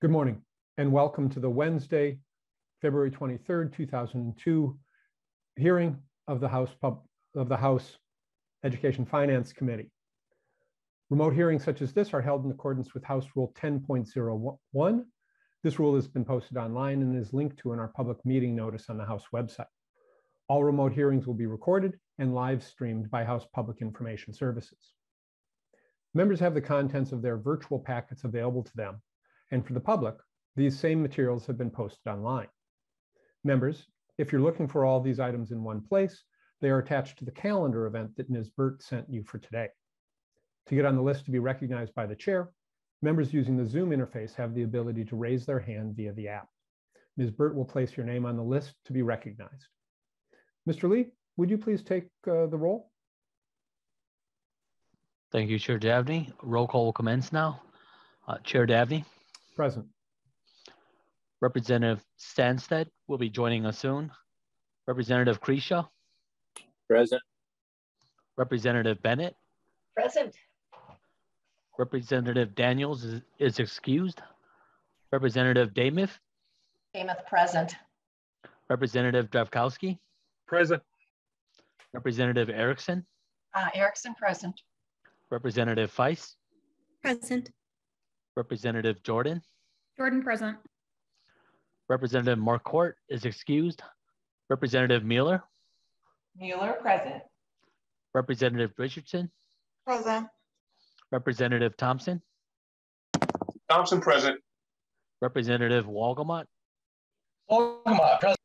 Good morning and welcome to the Wednesday, February 23rd, 2002 hearing of the House Pub of the House Education Finance Committee. Remote hearings such as this are held in accordance with House Rule 10.01. This rule has been posted online and is linked to in our public meeting notice on the House website. All remote hearings will be recorded and live streamed by House Public Information Services. Members have the contents of their virtual packets available to them and for the public, these same materials have been posted online. Members, if you're looking for all these items in one place, they are attached to the calendar event that Ms. Burt sent you for today. To get on the list to be recognized by the chair, members using the Zoom interface have the ability to raise their hand via the app. Ms. Burt will place your name on the list to be recognized. Mr. Lee, would you please take uh, the roll? Thank you, Chair Davnie. Roll call will commence now. Uh, Chair Davnie. Present. Representative Sandstede will be joining us soon. Representative Kresha. Present. Representative Bennett. Present. Representative Daniels is, is excused. Representative Demuth. Demuth present. Representative Drazkowski. Present. Representative Erickson. Uh, Erickson present. Representative Feist. Present. Representative Jordan. Jordan present. Representative Marquart is excused. Representative Mueller. Mueller present. Representative Richardson. Present. Representative Thompson. Thompson present. Representative Wolgamott. Wolgamott present.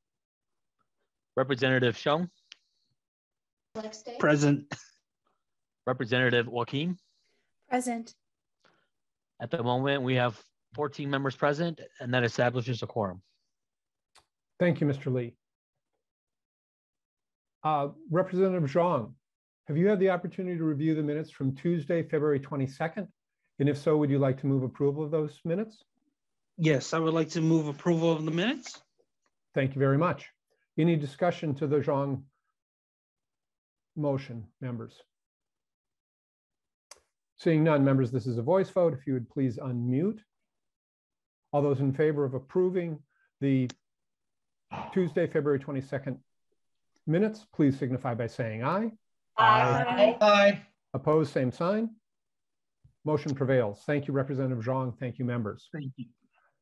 Representative Shum. Present. Representative Youakim. Present. At the moment, we have 14 members present, and that establishes a quorum. Thank you, Mr. Lee. Uh, Representative Zhang, have you had the opportunity to review the minutes from Tuesday, February 22nd? And if so, would you like to move approval of those minutes? Yes, I would like to move approval of the minutes. Thank you very much. Any discussion to the Zhang motion, members? Seeing none, members, this is a voice vote. If you would please unmute. All those in favor of approving the Tuesday, February 22nd minutes, please signify by saying aye. Aye. Aye. Opposed, same sign. Motion prevails. Thank you, Representative Zhang. Thank you, members. Thank you.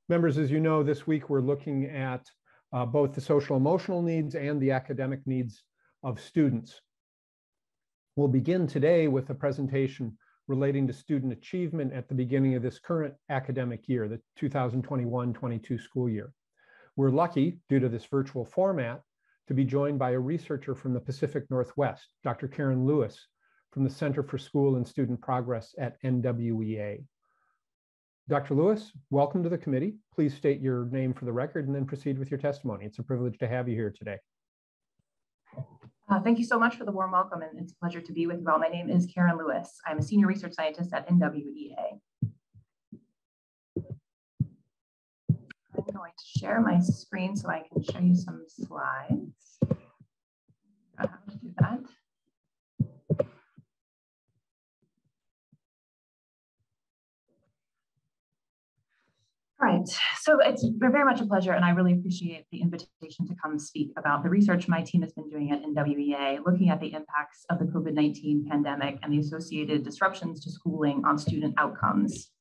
Members, as you know, this week we're looking at uh, both the social emotional needs and the academic needs of students. We'll begin today with a presentation relating to student achievement at the beginning of this current academic year, the 2021-22 school year. We're lucky, due to this virtual format, to be joined by a researcher from the Pacific Northwest, Dr. Karen Lewis, from the Center for School and Student Progress at NWEA. Dr. Lewis, welcome to the committee. Please state your name for the record and then proceed with your testimony. It's a privilege to have you here today. Uh, thank you so much for the warm welcome, and it's a pleasure to be with you all. My name is Karen Lewis. I'm a senior research scientist at NWEA. I'm going to share my screen so I can show you some slides. How to do that. All right, so it's very much a pleasure, and I really appreciate the invitation to come speak about the research my team has been doing at NWEA, looking at the impacts of the COVID 19 pandemic and the associated disruptions to schooling on student outcomes.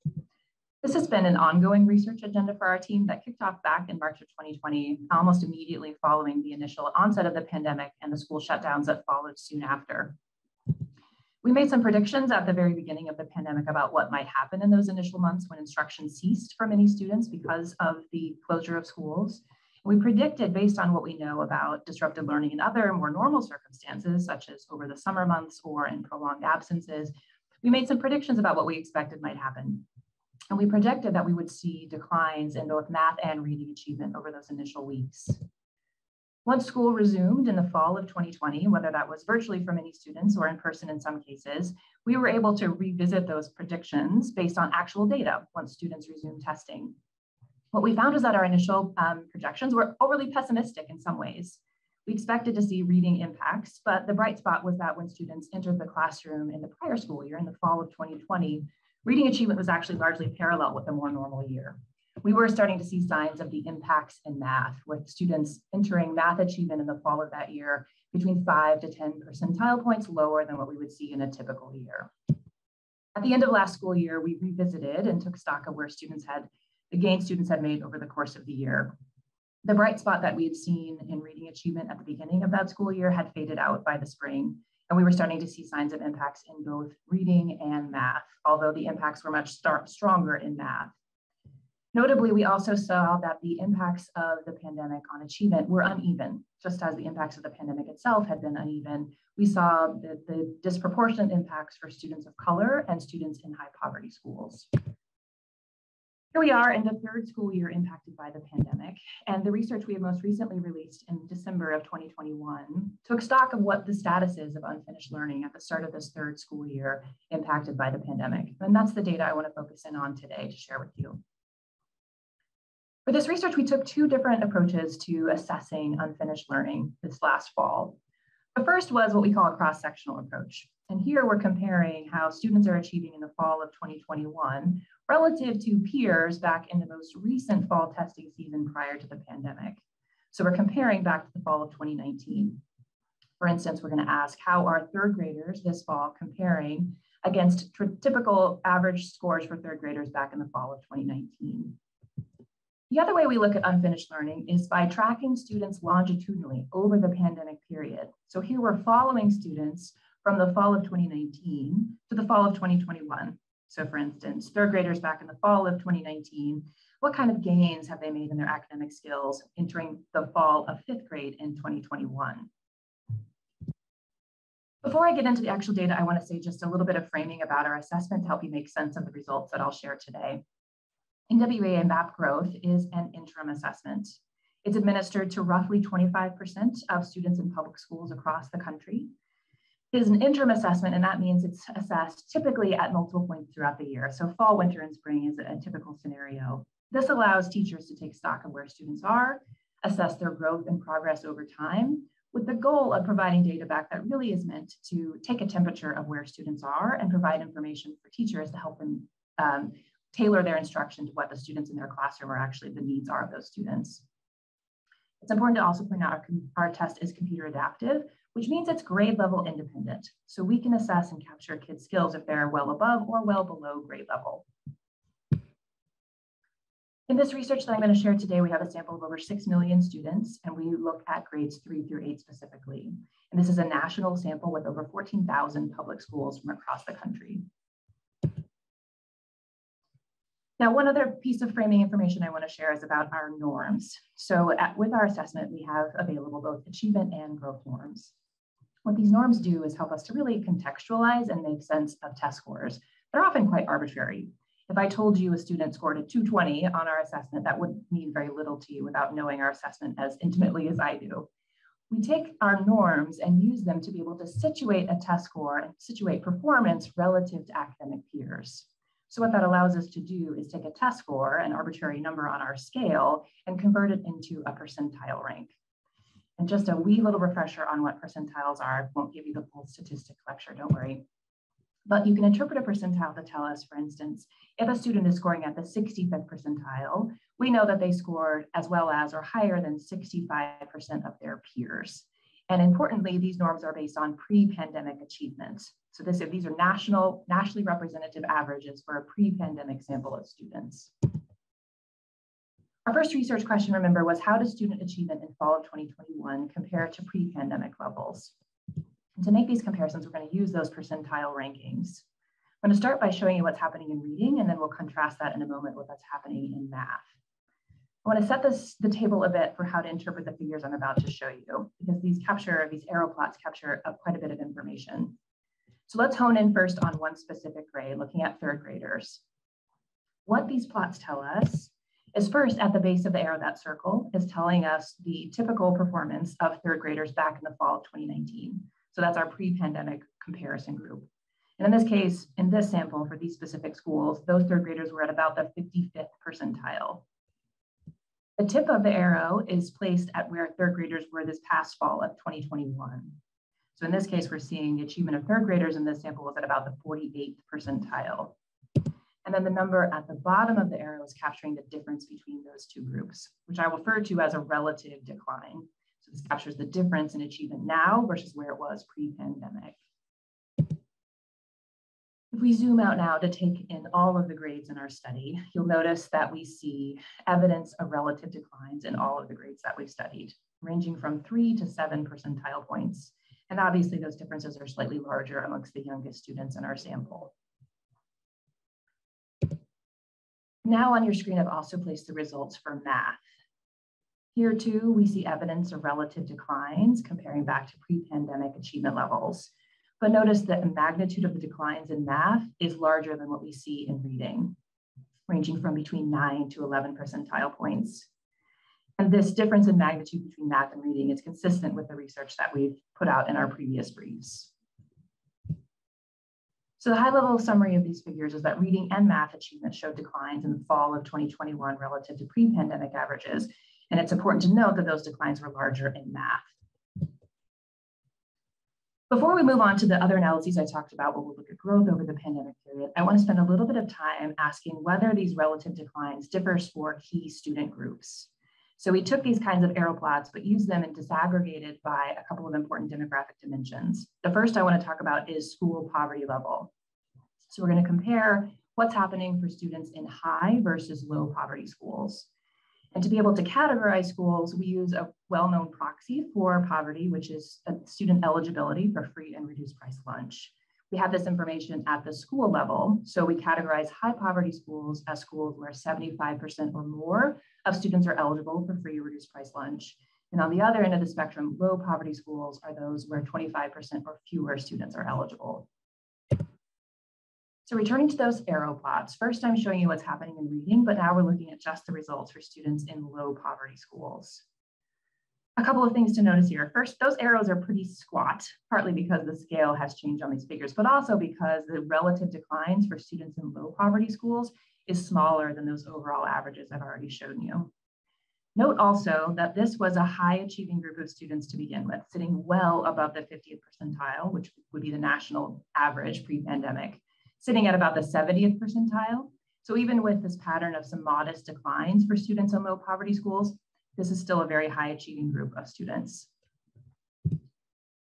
This has been an ongoing research agenda for our team that kicked off back in March of 2020, almost immediately following the initial onset of the pandemic and the school shutdowns that followed soon after. We made some predictions at the very beginning of the pandemic about what might happen in those initial months when instruction ceased for many students because of the closure of schools. We predicted based on what we know about disrupted learning in other more normal circumstances, such as over the summer months or in prolonged absences. We made some predictions about what we expected might happen. And we projected that we would see declines in both math and reading achievement over those initial weeks. Once school resumed in the fall of 2020, whether that was virtually for many students or in person in some cases, we were able to revisit those predictions based on actual data once students resumed testing. What we found was that our initial um, projections were overly pessimistic in some ways. We expected to see reading impacts, but the bright spot was that when students entered the classroom in the prior school year, in the fall of 2020, reading achievement was actually largely parallel with a more normal year. We were starting to see signs of the impacts in math, with students entering math achievement in the fall of that year between five to 10 percentile points lower than what we would see in a typical year. At the end of last school year, we revisited and took stock of where students had, the gains students had made over the course of the year. The bright spot that we had seen in reading achievement at the beginning of that school year had faded out by the spring, and we were starting to see signs of impacts in both reading and math, although the impacts were much stronger in math. Notably, we also saw that the impacts of the pandemic on achievement were uneven, just as the impacts of the pandemic itself had been uneven. We saw the, the disproportionate impacts for students of color and students in high poverty schools. Here we are in the third school year impacted by the pandemic, and the research we have most recently released in December of 2021 took stock of what the status is of unfinished learning at the start of this third school year impacted by the pandemic. And that's the data I want to focus in on today to share with you. For this research, we took two different approaches to assessing unfinished learning this last fall. The first was what we call a cross-sectional approach. And here we're comparing how students are achieving in the fall of 2021 relative to peers back in the most recent fall testing season prior to the pandemic. So we're comparing back to the fall of 2019. For instance, we're going to ask how are third graders this fall comparing against typical average scores for third graders back in the fall of 2019. The other way we look at unfinished learning is by tracking students longitudinally over the pandemic period. So here we're following students from the fall of 2019 to the fall of 2021. So for instance, third graders back in the fall of 2019, what kind of gains have they made in their academic skills entering the fall of fifth grade in 2021? Before I get into the actual data, I wanna say just a little bit of framing about our assessment to help you make sense of the results that I'll share today. NWEA MAP growth is an interim assessment. It's administered to roughly 25% of students in public schools across the country. It is an interim assessment, and that means it's assessed typically at multiple points throughout the year. So fall, winter, and spring is a typical scenario. This allows teachers to take stock of where students are, assess their growth and progress over time, with the goal of providing data back that really is meant to take a temperature of where students are and provide information for teachers to help them um, tailor their instruction to what the students in their classroom or actually the needs are of those students. It's important to also point out our, our test is computer adaptive, which means it's grade level independent. So we can assess and capture kids' skills if they're well above or well below grade level. In this research that I'm going to share today, we have a sample of over 6 million students, and we look at grades 3 through 8 specifically. And this is a national sample with over 14,000 public schools from across the country. Now, one other piece of framing information I want to share is about our norms. So at, with our assessment, we have available both achievement and growth norms. What these norms do is help us to really contextualize and make sense of test scores. They're often quite arbitrary. If I told you a student scored a 220 on our assessment, that would mean very little to you without knowing our assessment as intimately as I do. We take our norms and use them to be able to situate a test score and situate performance relative to academic peers. So what that allows us to do is take a test score, an arbitrary number on our scale, and convert it into a percentile rank. And just a wee little refresher on what percentiles are, I won't give you the full statistics lecture, don't worry. But you can interpret a percentile to tell us, for instance, if a student is scoring at the 65th percentile, we know that they scored as well as or higher than 65% of their peers. And importantly, these norms are based on pre-pandemic achievement. So this, these are national, nationally representative averages for a pre-pandemic sample of students. Our first research question, remember, was how does student achievement in fall of 2021 compare to pre-pandemic levels? And to make these comparisons, we're going to use those percentile rankings. I'm going to start by showing you what's happening in reading, and then we'll contrast that in a moment with what's happening in math. I want to set this the table a bit for how to interpret the figures I'm about to show you, because these capture, these arrow plots capture uh, quite a bit of information. So let's hone in first on one specific grade, looking at third graders. What these plots tell us is first at the base of the arrow, that circle is telling us the typical performance of third graders back in the fall of 2019. So that's our pre-pandemic comparison group. And in this case, in this sample for these specific schools, those third graders were at about the 55th percentile. The tip of the arrow is placed at where third graders were this past fall of 2021. So in this case, we're seeing the achievement of third graders in this sample was at about the 48th percentile. And And then the number at the bottom of the arrow is capturing the difference between those two groups, which I refer to as a relative decline. So this captures the difference in achievement now versus where it was pre-pandemic. If we zoom out now to take in all of the grades in our study, you'll notice that we see evidence of relative declines in all of the grades that we've studied, ranging from three to seven percentile points. And obviously those differences are slightly larger amongst the youngest students in our sample. Now on your screen, I've also placed the results for math. Here too, we see evidence of relative declines comparing back to pre-pandemic achievement levels. But notice that the magnitude of the declines in math is larger than what we see in reading, ranging from between nine to 11 percentile points. And this difference in magnitude between math and reading is consistent with the research that we've put out in our previous briefs. So the high level summary of these figures is that reading and math achievement showed declines in the fall of 2021 relative to pre-pandemic averages. And it's important to note that those declines were larger in math. Before we move on to the other analyses I talked about where we'll look at growth over the pandemic period, I want to spend a little bit of time asking whether these relative declines differ for key student groups. So we took these kinds of arrow plots, but used them and disaggregated by a couple of important demographic dimensions. The first I want to talk about is school poverty level. So we're going to compare what's happening for students in high versus low poverty schools. And to be able to categorize schools, we use a well-known proxy for poverty, which is student eligibility for free and reduced price lunch. We have this information at the school level. So we categorize high poverty schools as schools where 75% or more of students are eligible for free reduced price lunch. And on the other end of the spectrum, low poverty schools are those where 25% or fewer students are eligible. So returning to those arrow plots, first I'm showing you what's happening in reading, but now we're looking at just the results for students in low poverty schools. A couple of things to notice here. First, those arrows are pretty squat, partly because the scale has changed on these figures, but also because the relative declines for students in low poverty schools is smaller than those overall averages I've already shown you. Note also that this was a high achieving group of students to begin with, sitting well above the 50th percentile, which would be the national average pre-pandemic sitting at about the 70th percentile. So even with this pattern of some modest declines for students in low poverty schools, this is still a very high achieving group of students.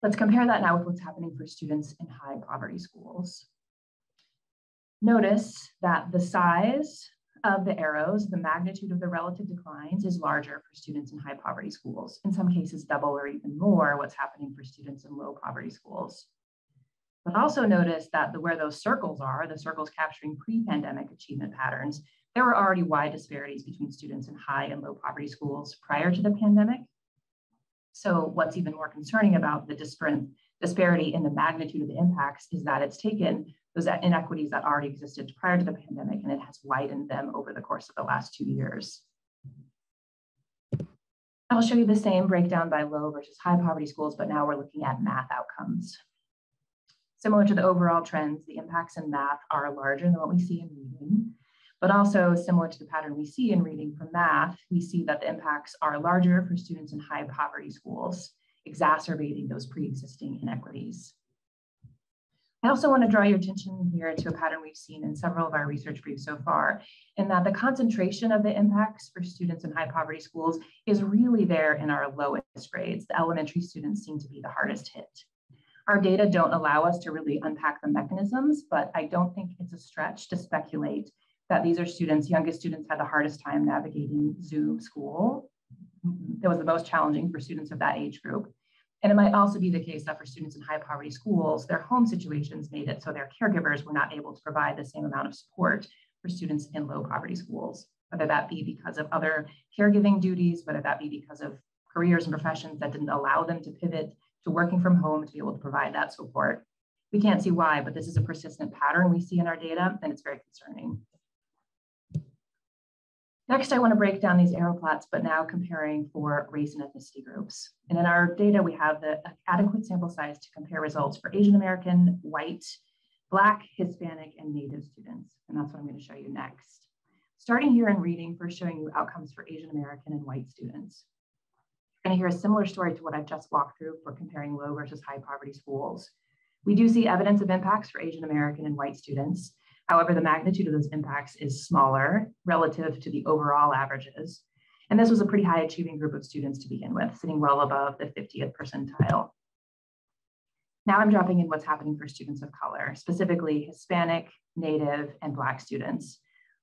Let's compare that now with what's happening for students in high poverty schools. Notice that the size of the arrows, the magnitude of the relative declines is larger for students in high poverty schools. In some cases, double or even more what's happening for students in low poverty schools. But also notice that the, where those circles are, the circles capturing pre-pandemic achievement patterns, there were already wide disparities between students in high and low poverty schools prior to the pandemic. So what's even more concerning about the disparity in the magnitude of the impacts is that it's taken those inequities that already existed prior to the pandemic and it has widened them over the course of the last two years. I'll show you the same breakdown by low versus high poverty schools, but now we're looking at math outcomes. Similar to the overall trends, the impacts in math are larger than what we see in reading, but also similar to the pattern we see in reading for math, we see that the impacts are larger for students in high poverty schools, exacerbating those pre-existing inequities. I also want to draw your attention here to a pattern we've seen in several of our research briefs so far, in that the concentration of the impacts for students in high poverty schools is really there in our lowest grades. The elementary students seem to be the hardest hit. Our data don't allow us to really unpack the mechanisms, but I don't think it's a stretch to speculate that these are students, youngest students had the hardest time navigating Zoom school. That was the most challenging for students of that age group. And it might also be the case that for students in high poverty schools, their home situations made it so their caregivers were not able to provide the same amount of support for students in low poverty schools, whether that be because of other caregiving duties, whether that be because of careers and professions that didn't allow them to pivot to working from home to be able to provide that support. We can't see why, but this is a persistent pattern we see in our data, and it's very concerning. Next, I want to break down these arrow plots, but now comparing for race and ethnicity groups. And in our data, we have the adequate sample size to compare results for Asian American, white, Black, Hispanic, and Native students. And that's what I'm going to show you next. Starting here in reading, first showing you outcomes for Asian American and white students going to hear a similar story to what I've just walked through for comparing low versus high poverty schools. We do see evidence of impacts for Asian American and white students, However, the magnitude of those impacts is smaller relative to the overall averages. And this was a pretty high achieving group of students to begin with, sitting well above the 50th percentile. Now I'm dropping in what's happening for students of color, specifically Hispanic, Native, and Black students.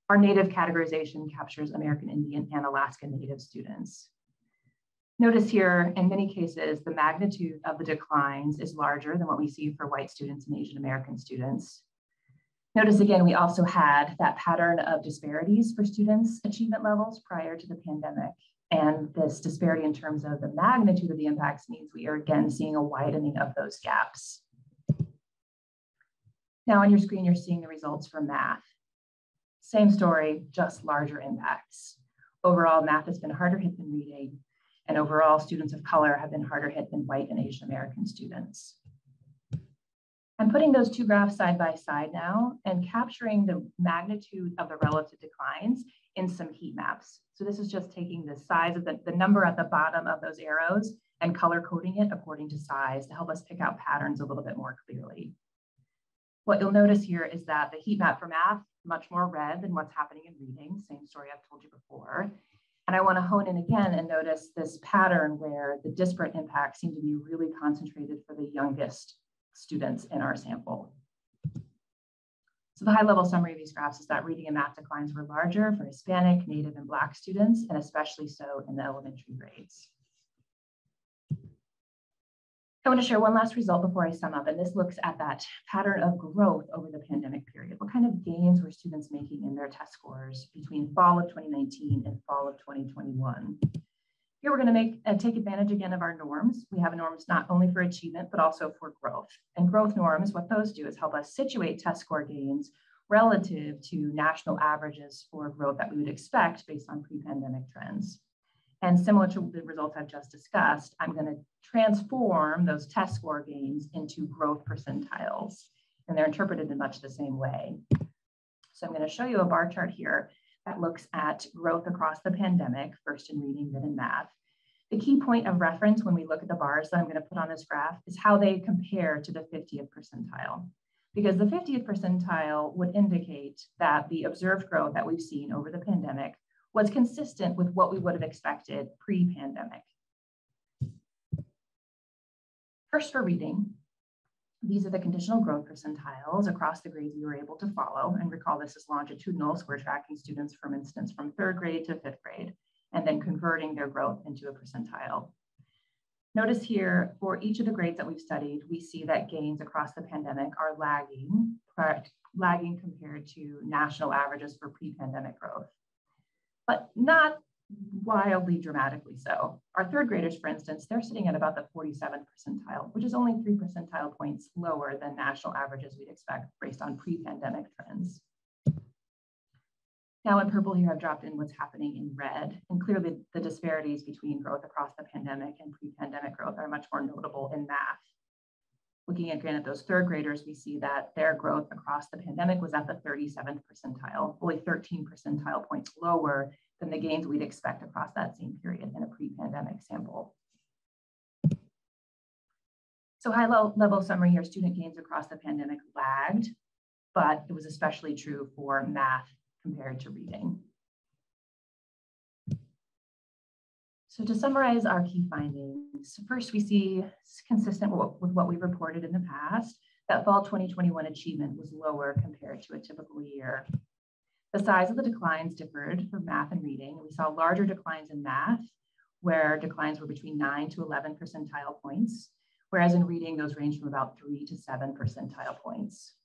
Our Native categorization captures American Indian and Alaska Native students. Notice here, in many cases, the magnitude of the declines is larger than what we see for white students and Asian American students. Notice again, we also had that pattern of disparities for students' achievement levels prior to the pandemic. And this disparity in terms of the magnitude of the impacts means we are again seeing a widening of those gaps. Now on your screen, you're seeing the results for math. Same story, just larger impacts. Overall, math has been harder hit than reading, and overall, students of color have been harder hit than white and Asian American students. I'm putting those two graphs side by side now and capturing the magnitude of the relative declines in some heat maps. So this is just taking the size of the, the number at the bottom of those arrows and color coding it according to size to help us pick out patterns a little bit more clearly. What you'll notice here is that the heat map for math, much more red than what's happening in reading, same story I've told you before. And I wanna hone in again and notice this pattern where the disparate impacts seem to be really concentrated for the youngest students in our sample. So the high level summary of these graphs is that reading and math declines were larger for Hispanic, Native, and Black students, and especially so in the elementary grades. I want to share one last result before I sum up, and this looks at that pattern of growth over the pandemic period. What kind of gains were students making in their test scores between fall of 2019 and fall of 2021? Here we're going to make uh, take advantage again of our norms. We have norms not only for achievement, but also for growth. And growth norms, what those do is help us situate test score gains relative to national averages for growth that we would expect based on pre-pandemic trends. And similar to the results I've just discussed, I'm going to transform those test score gains into growth percentiles. And they're interpreted in much the same way. So I'm going to show you a bar chart here that looks at growth across the pandemic, first in reading, then in math. The key point of reference when we look at the bars that I'm going to put on this graph is how they compare to the 50th percentile. Because the 50th percentile would indicate that the observed growth that we've seen over the pandemic was consistent with what we would have expected pre-pandemic. First for reading, these are the conditional growth percentiles across the grades we were able to follow. And recall this is longitudinal, so we're tracking students, from instance, from third grade to fifth grade, and then converting their growth into a percentile. Notice here, for each of the grades that we've studied, we see that gains across the pandemic are lagging, lagging compared to national averages for pre-pandemic growth, but not wildly dramatically so. Our third graders, for instance, they're sitting at about the 47th percentile, which is only three percentile points lower than national averages we'd expect based on pre-pandemic trends. Now in purple here, I've dropped in what's happening in red. And clearly the disparities between growth across the pandemic and pre-pandemic growth are much more notable in math. Looking again at those third graders, we see that their growth across the pandemic was at the 37th percentile, only 13 percentile points lower than the gains we'd expect across that same period in a pre-pandemic sample. So high level summary here, student gains across the pandemic lagged, but it was especially true for math compared to reading. So to summarize our key findings, first we see consistent with what we've reported in the past, that fall 2021 achievement was lower compared to a typical year. The size of the declines differed for math and reading. We saw larger declines in math, where declines were between 9 to 11 percentile points, whereas in reading, those range from about 3 to 7 percentile points.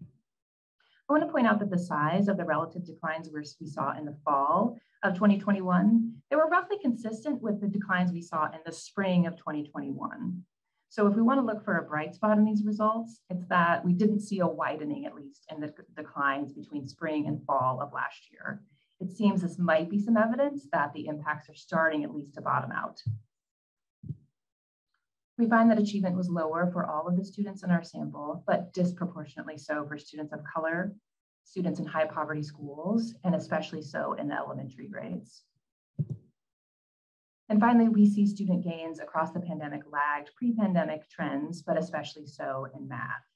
I want to point out that the size of the relative declines we saw in the fall of 2021, they were roughly consistent with the declines we saw in the spring of 2021. So if we want to look for a bright spot in these results, it's that we didn't see a widening, at least, in the declines between spring and fall of last year. It seems this might be some evidence that the impacts are starting at least to bottom out. We find that achievement was lower for all of the students in our sample, but disproportionately so for students of color, students in high poverty schools, and especially so in the elementary grades. And finally, we see student gains across the pandemic lagged pre-pandemic trends, but especially so in math.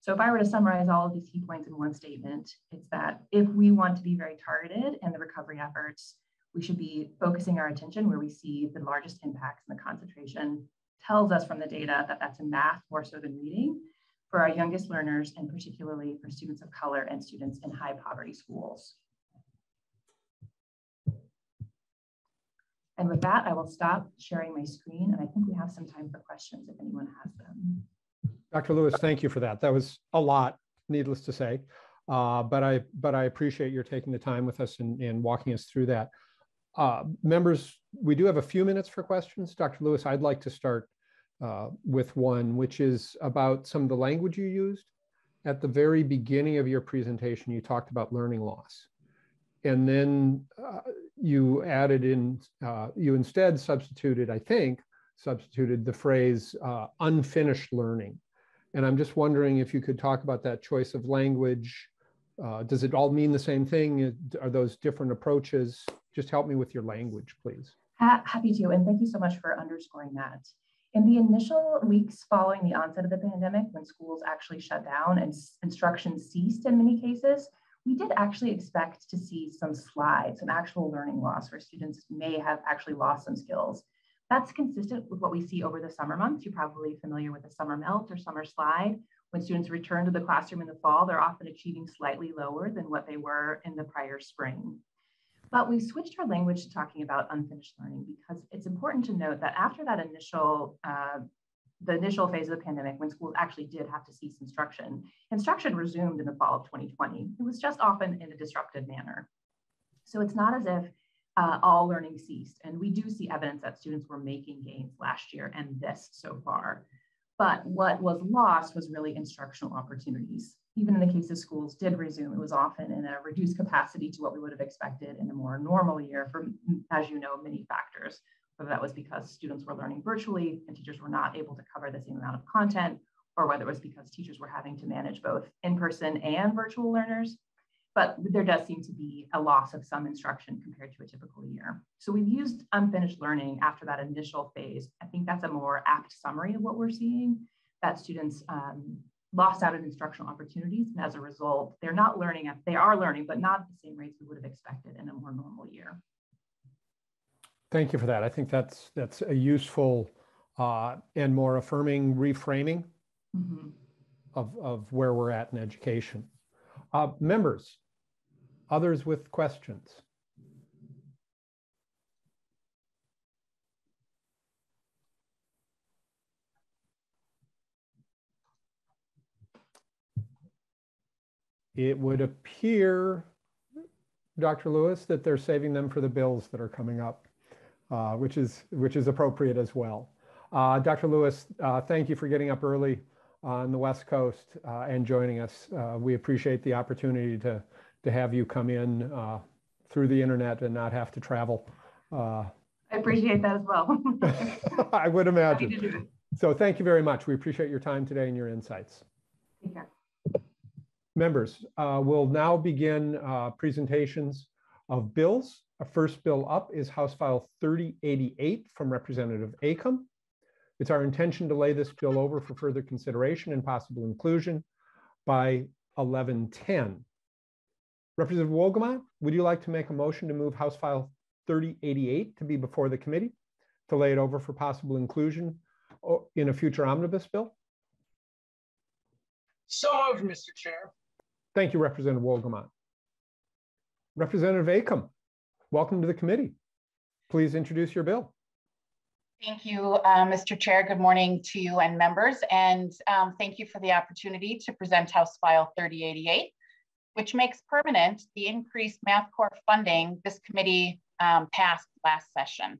So if I were to summarize all of these key points in one statement, it's that if we want to be very targeted in the recovery efforts, we should be focusing our attention where we see the largest impacts and the concentration tells us from the data that that's in math more so than reading for our youngest learners and particularly for students of color and students in high poverty schools. And with that, I will stop sharing my screen and I think we have some time for questions if anyone has them. Dr. Lewis, thank you for that. That was a lot, needless to say. Uh, but I but I appreciate your taking the time with us and, walking us through that. Uh, members, we do have a few minutes for questions. Dr. Lewis, I'd like to start uh, with one, which is about some of the language you used. At the very beginning of your presentation, you talked about learning loss. And then uh, you added in, uh, you instead substituted, I think, substituted the phrase uh, unfinished learning. And I'm just wondering if you could talk about that choice of language. Uh, does it all mean the same thing? Are those different approaches? Just help me with your language, please. Happy to, and thank you so much for underscoring that. In the initial weeks following the onset of the pandemic, when schools actually shut down and instruction ceased in many cases, we did actually expect to see some slides, some actual learning loss where students may have actually lost some skills. That's consistent with what we see over the summer months. You're probably familiar with the summer melt or summer slide. When students return to the classroom in the fall, they're often achieving slightly lower than what they were in the prior spring. But we switched our language to talking about unfinished learning because it's important to note that after that initial uh, the initial phase of the pandemic when schools actually did have to cease instruction. Instruction resumed in the fall of 2020. It was just often in a disrupted manner. So it's not as if uh, all learning ceased. And we do see evidence that students were making gains last year and this so far. But what was lost was really instructional opportunities. Even in the case of schools did resume, it was often in a reduced capacity to what we would have expected in a more normal year for, as you know, many factors whether that was because students were learning virtually and teachers were not able to cover the same amount of content, or whether it was because teachers were having to manage both in-person and virtual learners. But there does seem to be a loss of some instruction compared to a typical year. So we've used unfinished learning after that initial phase. I think that's a more apt summary of what we're seeing, that students um, lost out on instructional opportunities. And as a result, they're not learning, they are learning, but not at the same rates we would have expected in a more normal year. Thank you for that. I think that's that's a useful uh, and more affirming reframing mm-hmm. of, of where we're at in education. Uh, members, others with questions? It would appear, Dr. Lewis, that they're saving them for the bills that are coming up. Uh, which is which is appropriate as well. Uh, Dr. Lewis, uh, thank you for getting up early on the West Coast and joining us. we appreciate the opportunity to to have you come in through the internet and not have to travel. I appreciate that as well. I would imagine. So thank you very much. We appreciate your time today and your insights. Take care. Members, uh, we'll now begin uh, presentations of bills. Our first bill up is House File 3088 from Representative Acomb. It's our intention to lay this bill over for further consideration and possible inclusion by 1110. Representative Wolgamott, would you like to make a motion to move House File 3088 to be before the committee to lay it over for possible inclusion in a future omnibus bill? So moved, Mr. Chair. Thank you, Representative Wolgamott. Representative Acomb, welcome to the committee. Please introduce your bill. Thank you, uh, Mr. Chair. Good morning to you and members, and um, thank you for the opportunity to present House File 3088, which makes permanent the increased Math Corps funding this committee um, passed last session.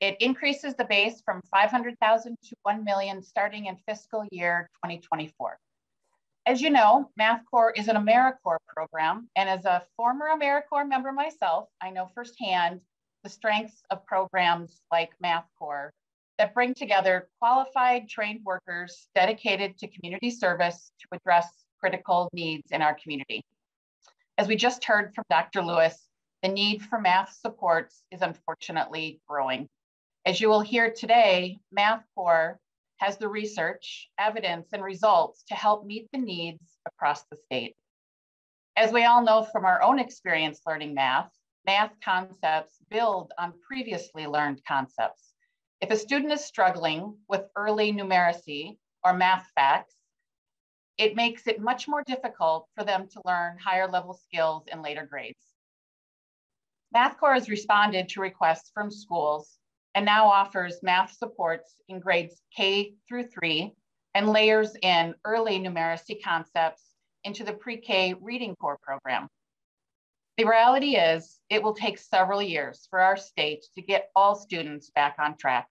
It increases the base from 500,000 to 1 million starting in fiscal year 2024. As you know, Math Corps is an AmeriCorps program, and as a former AmeriCorps member myself, I know firsthand the strengths of programs like Math Corps that bring together qualified trained workers dedicated to community service to address critical needs in our community. As we just heard from Dr. Lewis, the need for math supports is unfortunately growing. As you will hear today, Math Corps has the research, evidence, and results to help meet the needs across the state. As we all know from our own experience learning math, math concepts build on previously learned concepts. If a student is struggling with early numeracy or math facts, it makes it much more difficult for them to learn higher level skills in later grades. Math Corps has responded to requests from schools and now offers math supports in grades K through three and layers in early numeracy concepts into the pre-K Reading Corps program. The reality is it will take several years for our state to get all students back on track.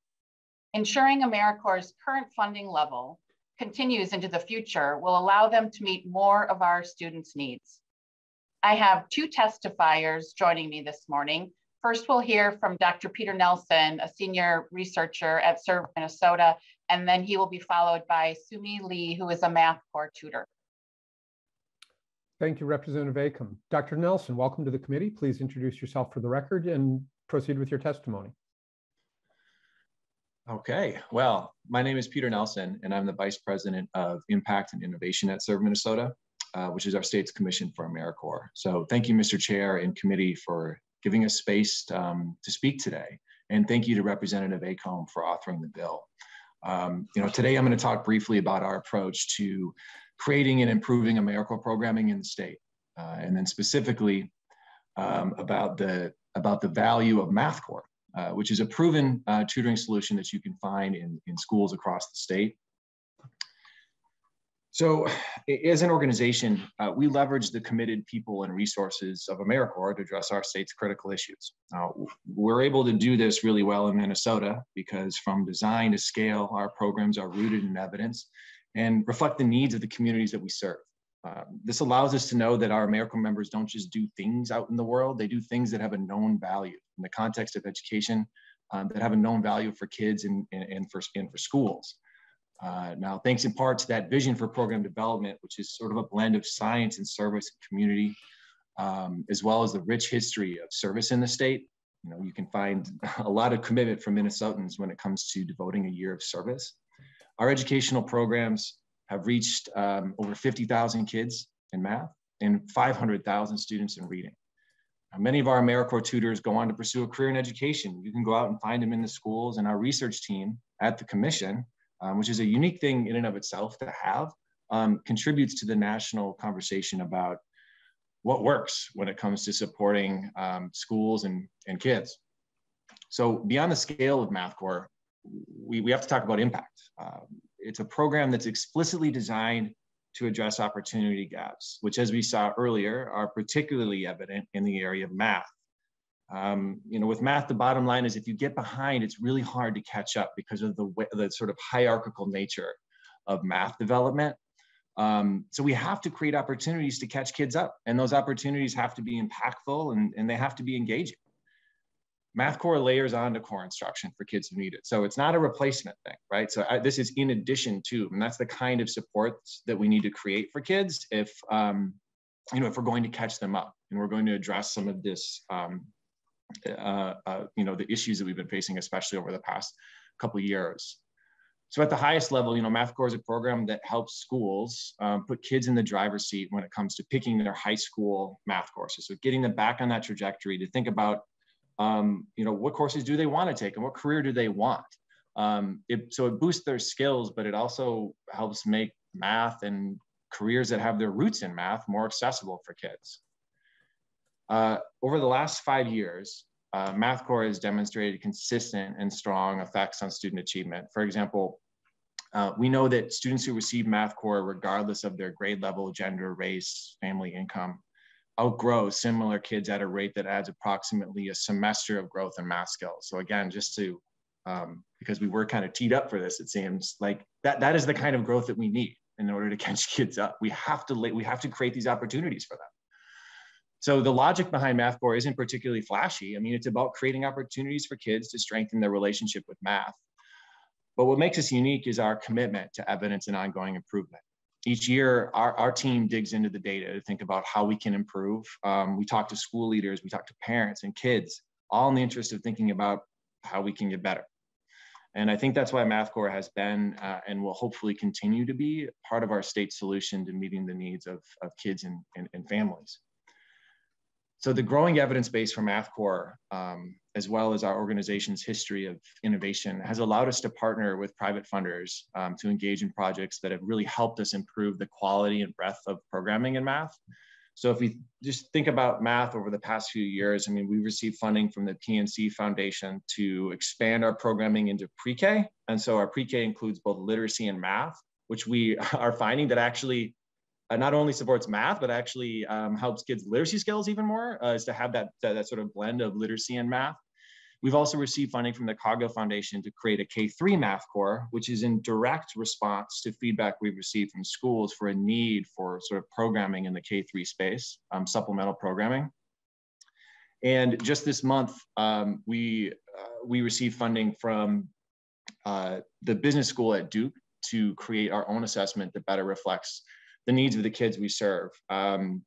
Ensuring AmeriCorps' current funding level continues into the future will allow them to meet more of our students' needs. I have two testifiers joining me this morning. First, we'll hear from Dr. Peter Nelson, a senior researcher at Serve Minnesota, and then he will be followed by Sumi Lee, who is a Math Corps tutor. Thank you, Representative Acomb. Dr. Nelson, welcome to the committee. Please introduce yourself for the record and proceed with your testimony. Okay, well, my name is Peter Nelson, and I'm the Vice President of Impact and Innovation at Serve Minnesota, uh, which is our state's commission for AmeriCorps. So thank you, Mr. Chair and committee for giving us space um, to speak today. And thank you to Representative Acomb for authoring the bill. Um, you know, today I'm going to talk briefly about our approach to creating and improving AmeriCorps programming in the state, uh, and then specifically um, about the about the value of Math Corps, uh, which is a proven uh, tutoring solution that you can find in, in schools across the state. So as an organization, uh, we leverage the committed people and resources of AmeriCorps to address our state's critical issues. Uh, we're able to do this really well in Minnesota because from design to scale, our programs are rooted in evidence and reflect the needs of the communities that we serve. Uh, this allows us to know that our AmeriCorps members don't just do things out in the world, they do things that have a known value in the context of education um, that have a known value for kids and, and, and, for, and for schools. Uh, now, thanks in part to that vision for program development, which is sort of a blend of science and service and community, um, as well as the rich history of service in the state. You know, you can find a lot of commitment from Minnesotans when it comes to devoting a year of service. Our educational programs have reached um, over 50,000 kids in math and 500,000 students in reading. Now, many of our AmeriCorps tutors go on to pursue a career in education. You can go out and find them in the schools, and our research team at the commission um, which is a unique thing in and of itself to have, um, contributes to the national conversation about what works when it comes to supporting um, schools and, and kids. So beyond the scale of Math Corps, we, we have to talk about impact. Uh, it's a program that's explicitly designed to address opportunity gaps, which as we saw earlier, are particularly evident in the area of math. Um, you know, with math, the bottom line is if you get behind, it's really hard to catch up because of the, the sort of hierarchical nature of math development. Um, so we have to create opportunities to catch kids up, and those opportunities have to be impactful and, and they have to be engaging. Math Corps layers onto core instruction for kids who need it. So it's not a replacement thing, right? So I, this is in addition to, and that's the kind of supports that we need to create for kids if, um, you know, if we're going to catch them up and we're going to address some of this um, uh, uh, you know, the issues that we've been facing, especially over the past couple years. So at the highest level, you know, Math Corps is a program that helps schools um, put kids in the driver's seat when it comes to picking their high school math courses. So getting them back on that trajectory to think about, um, you know, what courses do they want to take and what career do they want? Um, it, so it boosts their skills, but it also helps make math and careers that have their roots in math more accessible for kids. Uh, over the last five years, uh, Math Corps has demonstrated consistent and strong effects on student achievement. For example, uh, we know that students who receive Math Corps, regardless of their grade level, gender, race, family income, outgrow similar kids at a rate that adds approximately a semester of growth in math skills. So again, just to, um, because we were kind of teed up for this, it seems like that, that is the kind of growth that we need in order to catch kids up. We have to, we have to create these opportunities for them. So the logic behind Math Corps isn't particularly flashy. I mean, it's about creating opportunities for kids to strengthen their relationship with math. But what makes us unique is our commitment to evidence and ongoing improvement. Each year, our, our team digs into the data to think about how we can improve. Um, we talk to school leaders, we talk to parents and kids, all in the interest of thinking about how we can get better. And I think that's why Math Corps has been uh, and will hopefully continue to be part of our state solution to meeting the needs of, of kids and, and, and families. So the growing evidence base for Math Corps, um, as well as our organization's history of innovation, has allowed us to partner with private funders um, to engage in projects that have really helped us improve the quality and breadth of programming in math. So if we just think about math over the past few years, I mean, we received funding from the PNC Foundation to expand our programming into pre-K. And so our pre-K includes both literacy and math, which we are finding that actually uh, not only supports math, but actually um, helps kids literacy skills even more, uh, is to have that, that, that, sort of blend of literacy and math. We've also received funding from the Coggo Foundation to create a K3 Math Corps which is in direct response to feedback we've received from schools for a need for sort of programming in the K3 space, um, supplemental programming. And just this month, um, we, uh, we received funding from uh, the business school at Duke to create our own assessment that better reflects the needs of the kids we serve. Um,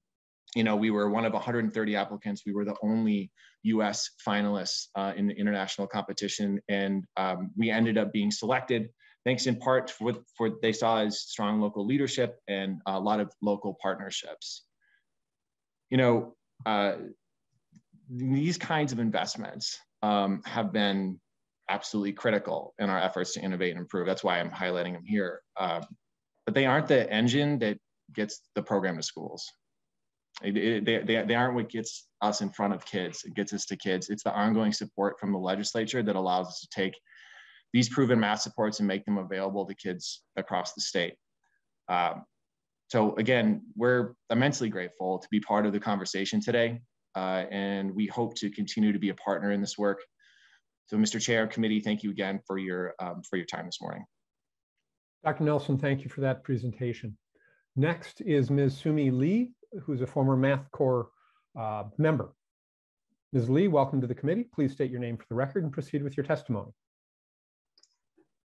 you know, we were one of 130 applicants. We were the only U.S. finalists uh, in the international competition, and um, we ended up being selected thanks in part for for they saw as strong local leadership and a lot of local partnerships. You know, uh, these kinds of investments um, have been absolutely critical in our efforts to innovate and improve. That's why I'm highlighting them here. Uh, but they aren't the engine that gets the program to schools. It, it, they, they, they aren't what gets us in front of kids. It gets us to kids. It's the ongoing support from the legislature that allows us to take these proven math supports and make them available to kids across the state. Um, so again, we're immensely grateful to be part of the conversation today, uh, and we hope to continue to be a partner in this work. So, Mr. Chair, committee, thank you again for your um, for your time this morning. Dr. Nelson, thank you for that presentation. Next is Ms. Sumi Lee, who's a former Math Corps uh, member. Ms. Lee, welcome to the committee. Please state your name for the record and proceed with your testimony.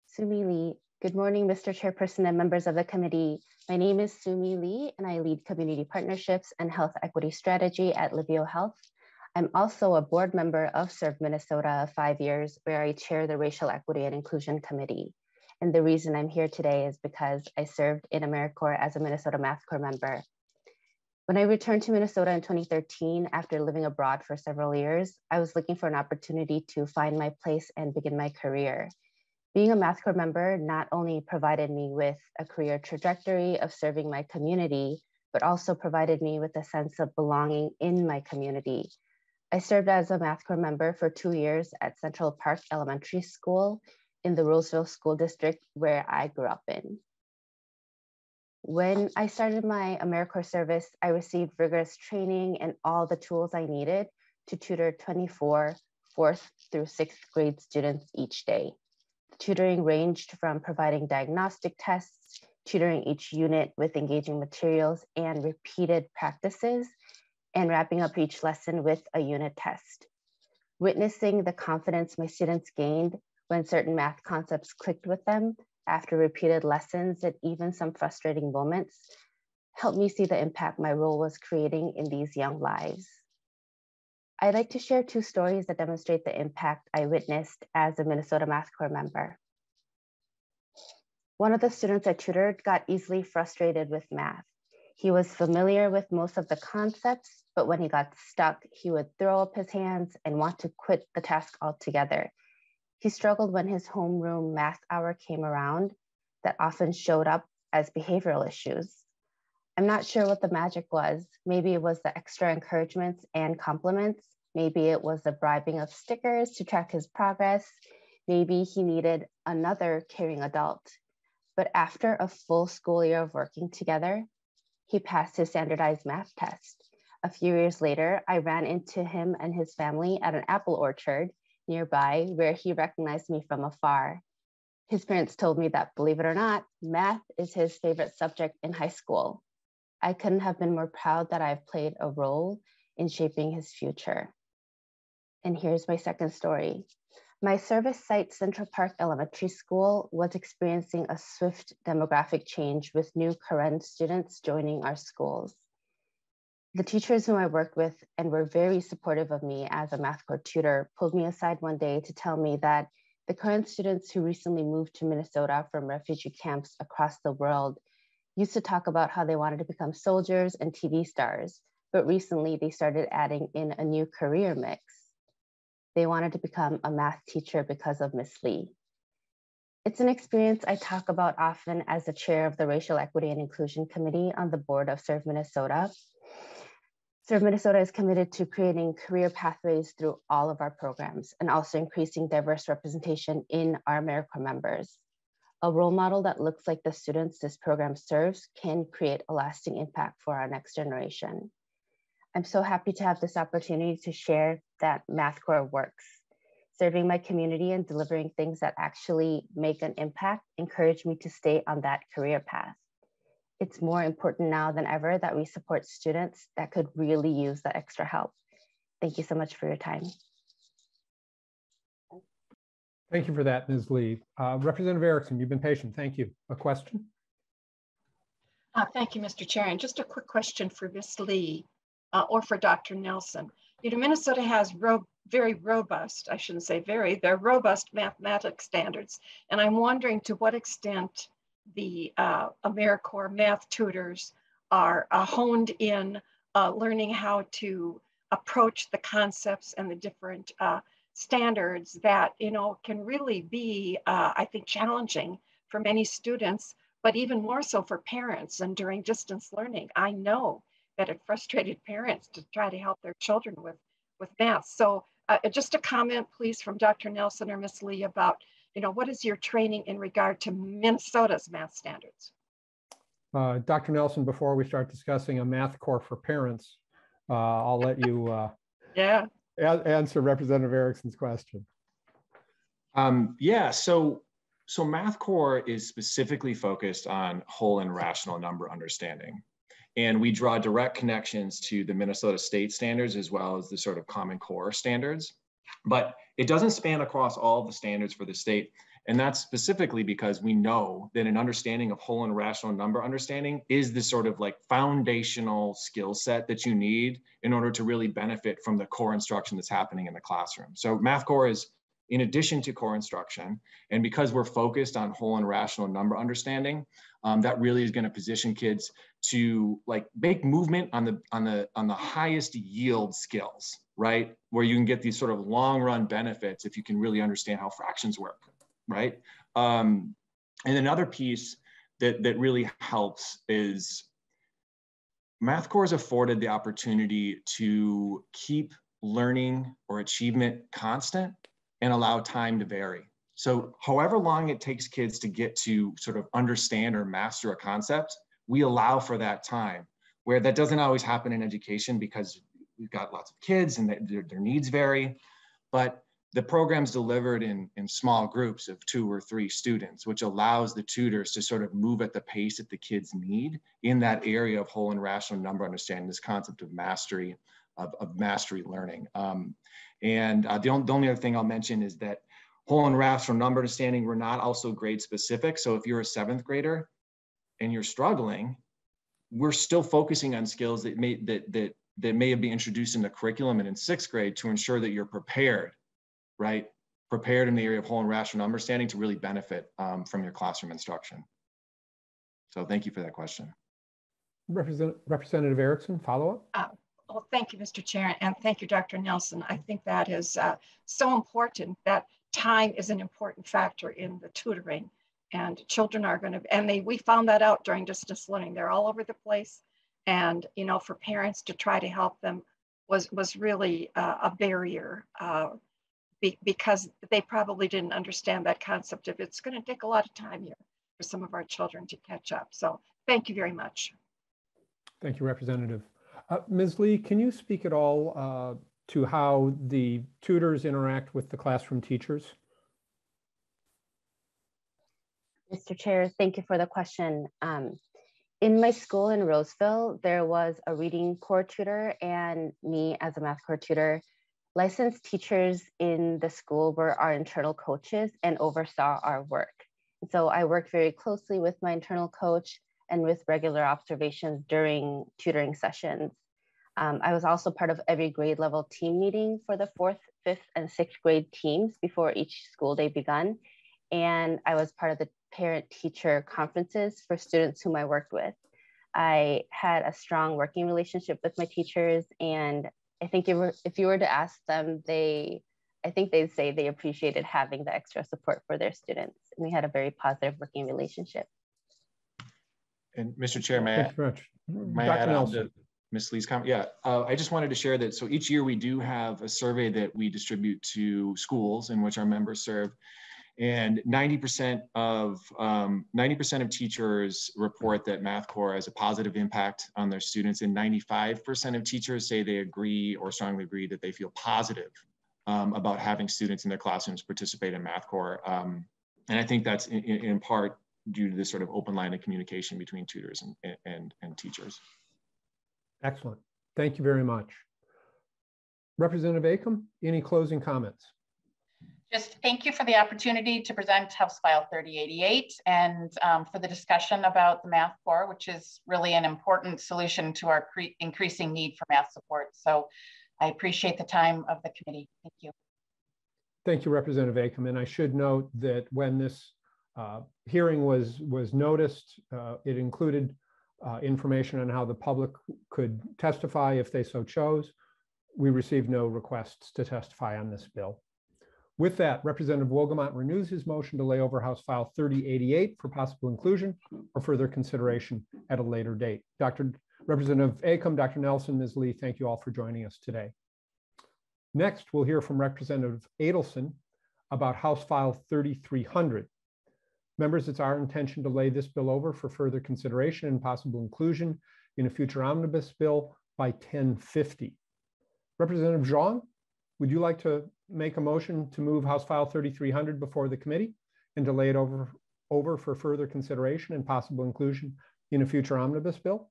Sumi Lee. Good morning, Mr. Chairperson and members of the committee. My name is Sumi Lee, and I lead community partnerships and health equity strategy at Livio Health. I'm also a board member of Serve Minnesota five years, where I chair the Racial Equity and Inclusion Committee. And the reason I'm here today is because I served in AmeriCorps as a Minnesota Math Corps member. When I returned to Minnesota in 2013 after living abroad for several years, I was looking for an opportunity to find my place and begin my career. Being a Math Corps member not only provided me with a career trajectory of serving my community, but also provided me with a sense of belonging in my community. I served as a Math Corps member for two years at Central Park Elementary School in the Roseville School District where I grew up in. When I started my AmeriCorps service, I received rigorous training and all the tools I needed to tutor 24 fourth through sixth grade students each day. The tutoring ranged from providing diagnostic tests, tutoring each unit with engaging materials and repeated practices, and wrapping up each lesson with a unit test. Witnessing the confidence my students gained when certain math concepts clicked with them after repeated lessons and even some frustrating moments helped me see the impact my role was creating in these young lives. I'd like to share two stories that demonstrate the impact I witnessed as a Minnesota Math Corps member. One of the students I tutored got easily frustrated with math. He was familiar with most of the concepts, but when he got stuck, he would throw up his hands and want to quit the task altogether he struggled when his homeroom math hour came around that often showed up as behavioral issues. I'm not sure what the magic was. Maybe it was the extra encouragements and compliments. Maybe it was the bribing of stickers to track his progress. Maybe he needed another caring adult. But after a full school year of working together, he passed his standardized math test. A few years later, I ran into him and his family at an apple orchard nearby where he recognized me from afar. His parents told me that, believe it or not, math is his favorite subject in high school. I couldn't have been more proud that I've played a role in shaping his future. And here's my second story. My service site, Central Park Elementary School, was experiencing a swift demographic change with new Karen students joining our schools. The teachers whom I worked with and were very supportive of me as a math corps tutor pulled me aside one day to tell me that The current students who recently moved to Minnesota from refugee camps across the world used to talk about how they wanted to become soldiers and TV stars, but recently they started adding in a new career mix. They wanted to become a math teacher because of Miss Lee. It's an experience I talk about often as the chair of the Racial Equity and Inclusion Committee on the board of Serve Minnesota. Serve Minnesota is committed to creating career pathways through all of our programs and also increasing diverse representation in our AmeriCorps members. A role model that looks like the students this program serves can create a lasting impact for our next generation. I'm so happy to have this opportunity to share that Math Corps works serving my community and delivering things that actually make an impact encouraged me to stay on that career path. It's more important now than ever that we support students that could really use that extra help. Thank you so much for your time. Thank you for that, Ms. Lee. Uh, Representative Erickson, you've been patient. Thank you. A question? Uh, thank you, Mr. Chair. And just a quick question for Ms. Lee uh, or for Dr. Nelson. You know, Minnesota has ro very robust, I shouldn't say very, they're robust mathematics standards. And I'm wondering to what extent the uh, AmeriCorps math tutors are uh, honed in uh, learning how to approach the concepts and the different uh, standards that, you know, can really be, uh, I think, challenging for many students, but even more so for parents and during distance learning. I know that it frustrated parents to try to help their children with, with math. So uh, just a comment, please, from Dr. Nelson or Ms. Lee about, you know, what is your training in regard to Minnesota's math standards? Uh, Dr. Nelson, before we start discussing a math corps for parents, uh, I'll let you uh, yeah. answer Representative Erickson's question. Um, yeah, so so Math Corps is specifically focused on whole and rational number understanding. And we draw direct connections to the Minnesota state standards as well as the sort of Common Core standards. But it doesn't span across all the standards for the state. And that's specifically because we know that an understanding of whole and rational number understanding is the sort of like foundational skill set that you need in order to really benefit from the core instruction that's happening in the classroom. So Math Corps is in addition to core instruction. And because we're focused on whole and rational number understanding, um, that really is going to position kids to like make movement on the on the on the highest yield skills right? Where you can get these sort of long run benefits if you can really understand how fractions work right? Um, and another piece that that really helps is math corps is afforded the opportunity to keep learning or achievement constant and allow time to vary so however long it takes kids to get to sort of understand or master a concept, we allow for that time where that doesn't always happen in education because we've got lots of kids and their, their needs vary. But the program's delivered in, in small groups of two or three students, which allows the tutors to sort of move at the pace that the kids need in that area of whole and rational number understanding, this concept of mastery, of, of mastery learning. Um, and uh, the, only, the only other thing I'll mention is that whole and rational number understanding were not also grade specific. So if you're a seventh grader and you're struggling, we're still focusing on skills that may that that that may have been introduced in the curriculum and in sixth grade to ensure that you're prepared, right? Prepared in the area of whole and rational number understanding to really benefit um, from your classroom instruction. So thank you for that question. Represent, Representative Erickson, follow up? Uh, well, thank you, Mr. Chair, and thank you, Dr. Nelson. I think that is uh, so important that time is an important factor in the tutoring and children are going to and they we found that out during distance learning. They're all over the place and you know for parents to try to help them was was really uh, a barrier uh, be, because they probably didn't understand that concept of it's going to take a lot of time here for some of our children to catch up. So thank you very much. Thank you representative. Uh, ms. Lee can you speak at all uh, to how the tutors interact with the classroom teachers? Mr. Chair, thank you for the question. Um, in my school in Roseville, there was a reading corps tutor and me as a math corps tutor. Licensed teachers in the school were our internal coaches and oversaw our work. So I worked very closely with my internal coach and with regular observations during tutoring sessions. Um, I was also part of every grade level team meeting for the fourth fifth and sixth grade teams before each school day begun. And I was part of the parent teacher conferences for students whom I worked with. I had a strong working relationship with my teachers. And I think if, if you were to ask them, they, I think they'd say they appreciated having the extra support for their students. And we had a very positive working relationship. And Mr. Chair, may Thanks I, very much. may I add on Nelson. Ms. Lee's comment? Yeah, uh, I just wanted to share that. So each year we do have a survey that we distribute to schools in which our members serve. And 90% of um, 90% of teachers report that Math Corps has a positive impact on their students, and 95% of teachers say they agree or strongly agree that they feel positive um, about having students in their classrooms participate in Math Corps. Um, and I think that's in, in, in part due to this sort of open line of communication between tutors and, and, and teachers. Excellent. Thank you very much. Representative Acomb, any closing comments? Just thank you for the opportunity to present House File 3088 and um, for the discussion about the Math Corps, which is really an important solution to our increasing need for math support. So I appreciate the time of the committee. Thank you. Thank you, Representative Acomb. And I should note that when this uh, hearing was, was noticed, uh, it included uh, information on how the public could testify if they so chose. We received no requests to testify on this bill. With that, Representative Wolgamott renews his motion to lay over House File 3088 for possible inclusion or further consideration at a later date. Dr. Representative Acomb, Dr. Nelson, Ms. Lee, thank you all for joining us today. Next, we'll hear from Representative Adelson about House File 3300. Members, it's our intention to lay this bill over for further consideration and possible inclusion in a future omnibus bill by 1050. Representative Zhang, would you like to make a motion to move House File 3300 before the committee and to lay it over, over for further consideration and possible inclusion in a future omnibus bill?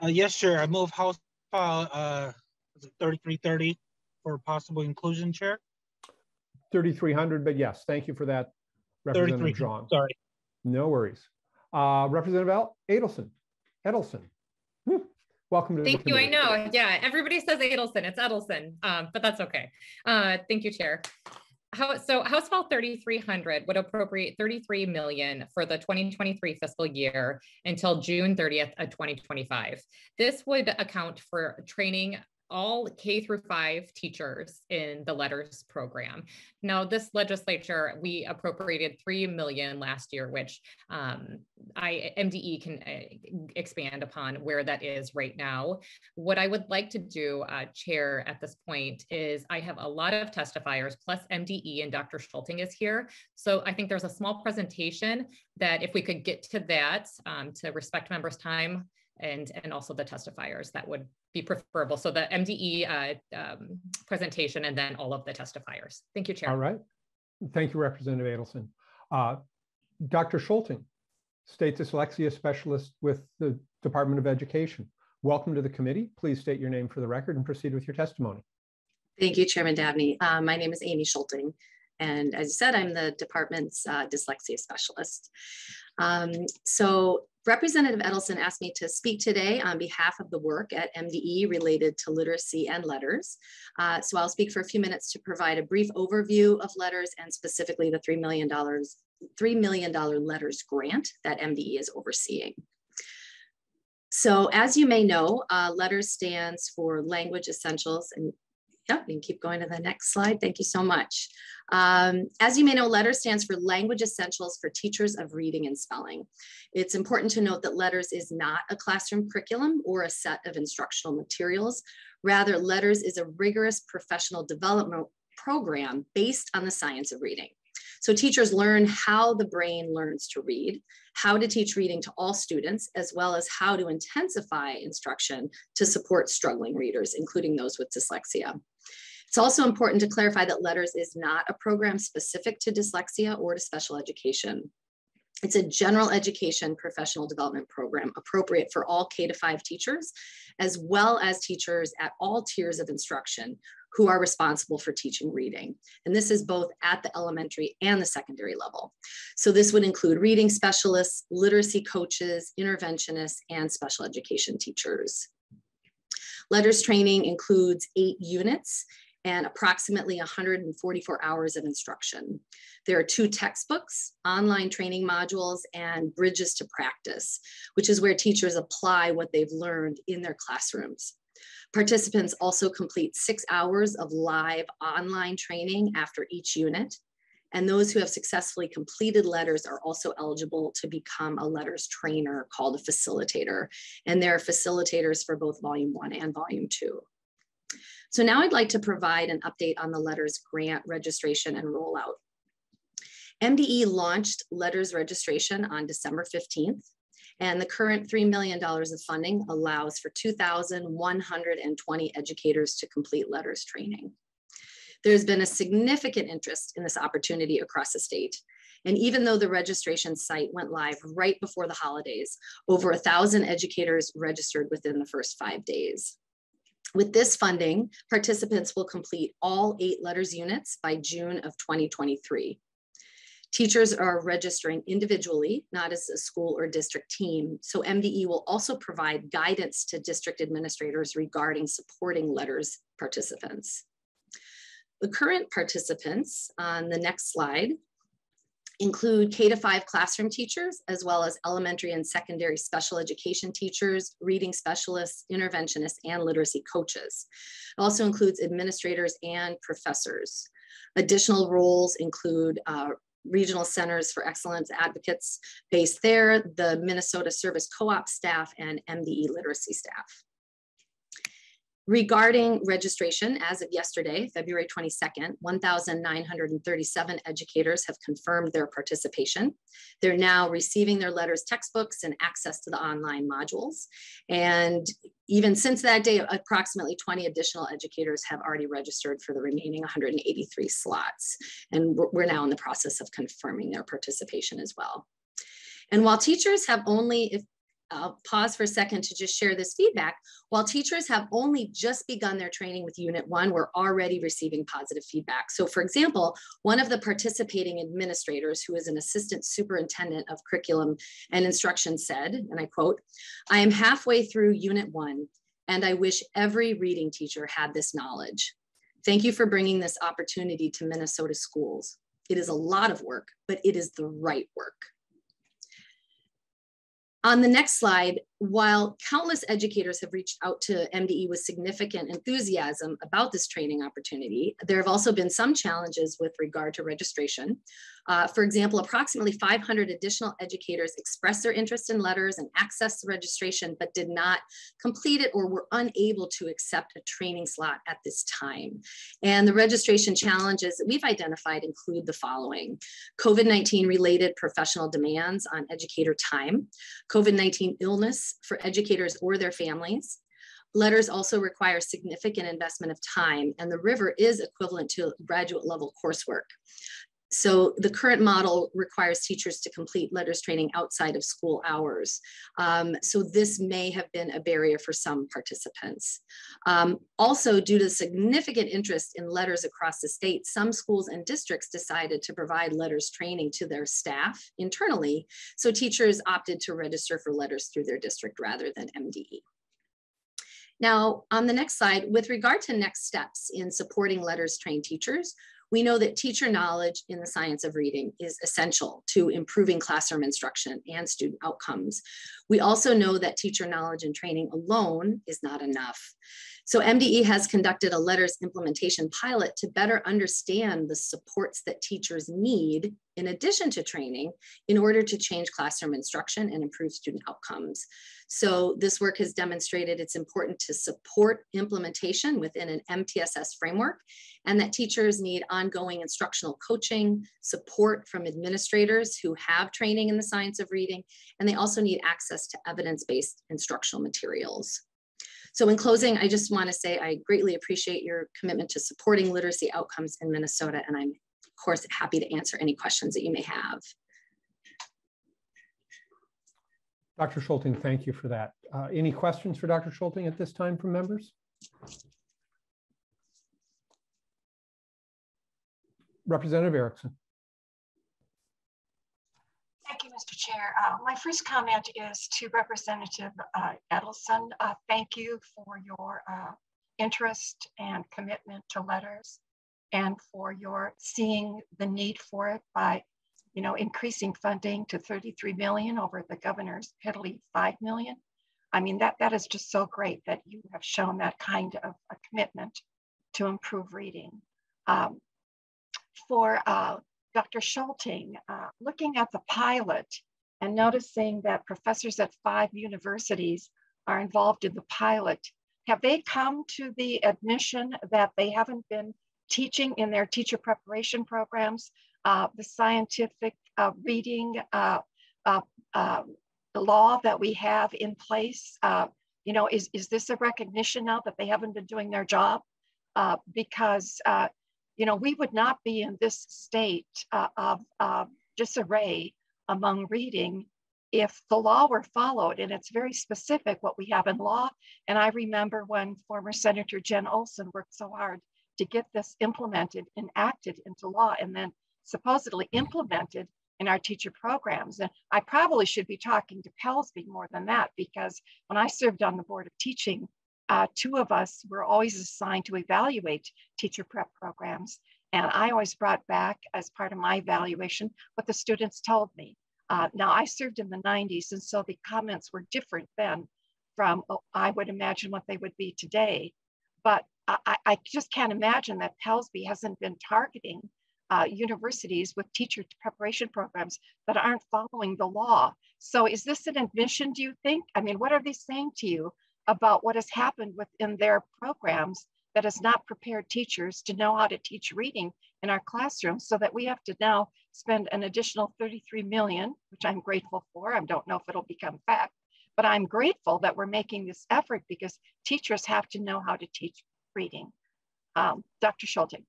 Uh, yes, sir. I move House File uh, 3330 for possible inclusion, Chair. 3300, but yes, thank you for that, Representative John. Sorry. No worries. Uh, Representative El Adelson, Edelson. Welcome to Thank you. I know. Yeah, everybody says Adelson. It's Edelson, um, but that's okay. Uh, thank you, Chair. How, so House File 3300 would appropriate 33 million for the 2023 fiscal year until June 30th of 2025. This would account for training all K through five teachers in the LETRS program. Now, this legislature, we appropriated 3 million last year, which um, I MDE can uh, expand upon where that is right now. What I would like to do, uh, Chair, at this point is I have a lot of testifiers plus MDE and Dr. Schulting is here. So I think there's a small presentation that if we could get to that um, to respect members' time, and and also the testifiers that would be preferable. So the MDE uh, um, presentation and then all of the testifiers. Thank you, Chair. All right. Thank you, Representative Adelson. Uh, Dr. Schulting, State Dyslexia Specialist with the Department of Education. Welcome to the committee. Please state your name for the record and proceed with your testimony. Thank you, Chairman Davnie. Uh, my name is Amy Schulting. And as you said, I'm the department's uh, dyslexia specialist. Um, so Representative Edelson asked me to speak today on behalf of the work at MDE related to literacy and LETRS. Uh, so I'll speak for a few minutes to provide a brief overview of LETRS and specifically the $3 million, $3 million LETRS grant that MDE is overseeing. So as you may know, uh, LETRS stands for language essentials and Yep, you can keep going to the next slide. Thank you so much. Um, as you may know, LETRS stands for Language Essentials for Teachers of Reading and Spelling. It's important to note that LETRS is not a classroom curriculum or a set of instructional materials. Rather, LETRS is a rigorous professional development program based on the science of reading. So teachers learn how the brain learns to read, how to teach reading to all students, as well as how to intensify instruction to support struggling readers, including those with dyslexia. It's also important to clarify that LETRS is not a program specific to dyslexia or to special education. It's a general education professional development program appropriate for all K to five teachers, as well as teachers at all tiers of instruction who are responsible for teaching reading. And this is both at the elementary and the secondary level. So this would include reading specialists, literacy coaches, interventionists, and special education teachers. LETRS training includes eight units and approximately 144 hours of instruction. There are two textbooks, online training modules, and bridges to practice, which is where teachers apply what they've learned in their classrooms. Participants also complete six hours of live online training after each unit. And those who have successfully completed LETRS are also eligible to become a LETRS trainer called a facilitator. And there are facilitators for both volume one and volume two. So now I'd like to provide an update on the LETRS grant registration and rollout. MDE launched LETRS registration on December 15th. And the current $3 million of funding allows for 2,120 educators to complete LETRS training. There's been a significant interest in this opportunity across the state. And even though the registration site went live right before the holidays, over a thousand educators registered within the first five days. With this funding, participants will complete all eight LETRS units by June of 2023. Teachers are registering individually, not as a school or district team. So MDE will also provide guidance to district administrators regarding supporting LETRS participants. The current participants on the next slide include K to five classroom teachers, as well as elementary and secondary special education teachers, reading specialists, interventionists, and literacy coaches. It also includes administrators and professors. Additional roles include uh, regional centers for excellence advocates based there, the Minnesota Service Co-op staff, and MDE literacy staff. Regarding registration, as of yesterday, February 22nd, 1,937 educators have confirmed their participation. They're now receiving their LETRS, textbooks, and access to the online modules. And even since that day, approximately 20 additional educators have already registered for the remaining 183 slots. And we're now in the process of confirming their participation as well. And while teachers have only, if I'll pause for a second to just share this feedback. While teachers have only just begun their training with Unit 1, we're already receiving positive feedback. So for example, one of the participating administrators who is an assistant superintendent of curriculum and instruction said, and I quote, I am halfway through Unit 1 and I wish every reading teacher had this knowledge. Thank you for bringing this opportunity to Minnesota schools. It is a lot of work, but it is the right work. On the next slide, while countless educators have reached out to MDE with significant enthusiasm about this training opportunity, there have also been some challenges with regard to registration. Uh, for example, approximately 500 additional educators expressed their interest in LETRS and accessed the registration, but did not complete it or were unable to accept a training slot at this time. And the registration challenges that we've identified include the following. COVID-19 related professional demands on educator time, COVID-19 illness for educators or their families, LETRS also require significant investment of time, and the river is equivalent to graduate level coursework. So the current model requires teachers to complete LETRS training outside of school hours. Um, so this may have been a barrier for some participants. Um, also, due to significant interest in LETRS across the state, some schools and districts decided to provide LETRS training to their staff internally. So teachers opted to register for LETRS through their district rather than MDE. Now, on the next slide, with regard to next steps in supporting LETRS trained teachers, we know that teacher knowledge in the science of reading is essential to improving classroom instruction and student outcomes. We also know that teacher knowledge and training alone is not enough. So MDE has conducted a LETRS implementation pilot to better understand the supports that teachers need in addition to training in order to change classroom instruction and improve student outcomes. So this work has demonstrated it's important to support implementation within an MTSS framework and that teachers need ongoing instructional coaching, support from administrators who have training in the science of reading, and they also need access to evidence-based instructional materials. So in closing, I just want to say I greatly appreciate your commitment to supporting literacy outcomes in Minnesota, and I'm of course happy to answer any questions that you may have. Dr. Schulting, thank you for that. Uh, any questions for Dr. Schulting at this time from members? Representative Erickson. Mr. Chair. Uh, my first comment is to Representative uh, Edelson. Uh, thank you for your uh, interest and commitment to LETRS and for your seeing the need for it by you know, increasing funding to 33 million over the governor's piddly 5 million. I mean, that, that is just so great that you have shown that kind of a commitment to improve reading. Um, for uh, Dr. Schulting, uh, looking at the pilot and noticing that professors at five universities are involved in the pilot, have they come to the admission that they haven't been teaching in their teacher preparation programs uh, the scientific uh, reading uh, uh, um, law that we have in place? you know, is, is this a recognition now that they haven't been doing their job? because, you know, we would not be in this state uh, of disarray among reading if the law were followed, and it's very specific what we have in law. And I remember when former Senator Gen Olson worked so hard to get this implemented and acted into law. And then supposedly implemented in our teacher programs. And I probably should be talking to PELSB more than that because when I served on the Board of Teaching, uh, two of us were always assigned to evaluate teacher prep programs. And I always brought back as part of my evaluation what the students told me. Uh, now I served in the 90s, and so the comments were different then from, oh, I would imagine what they would be today. But I, I just can't imagine that PELSB hasn't been targeting uh, universities with teacher preparation programs that aren't following the law. So is this an admission, do you think? I mean, what are they saying to you about what has happened within their programs that has not prepared teachers to know how to teach reading in our classrooms so that we have to now spend an additional 33 million, which I'm grateful for. I don't know if it'll become fact, but I'm grateful that we're making this effort because teachers have to know how to teach reading. Um, Dr. Schulte.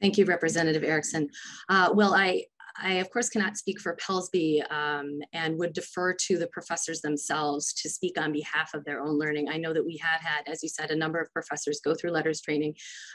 Thank you, Representative Erickson. Uh, well, I, I, of course, cannot speak for PELSB um, and would defer to the professors themselves to speak on behalf of their own learning. I know that we have had, as you said, a number of professors go through LETRS training.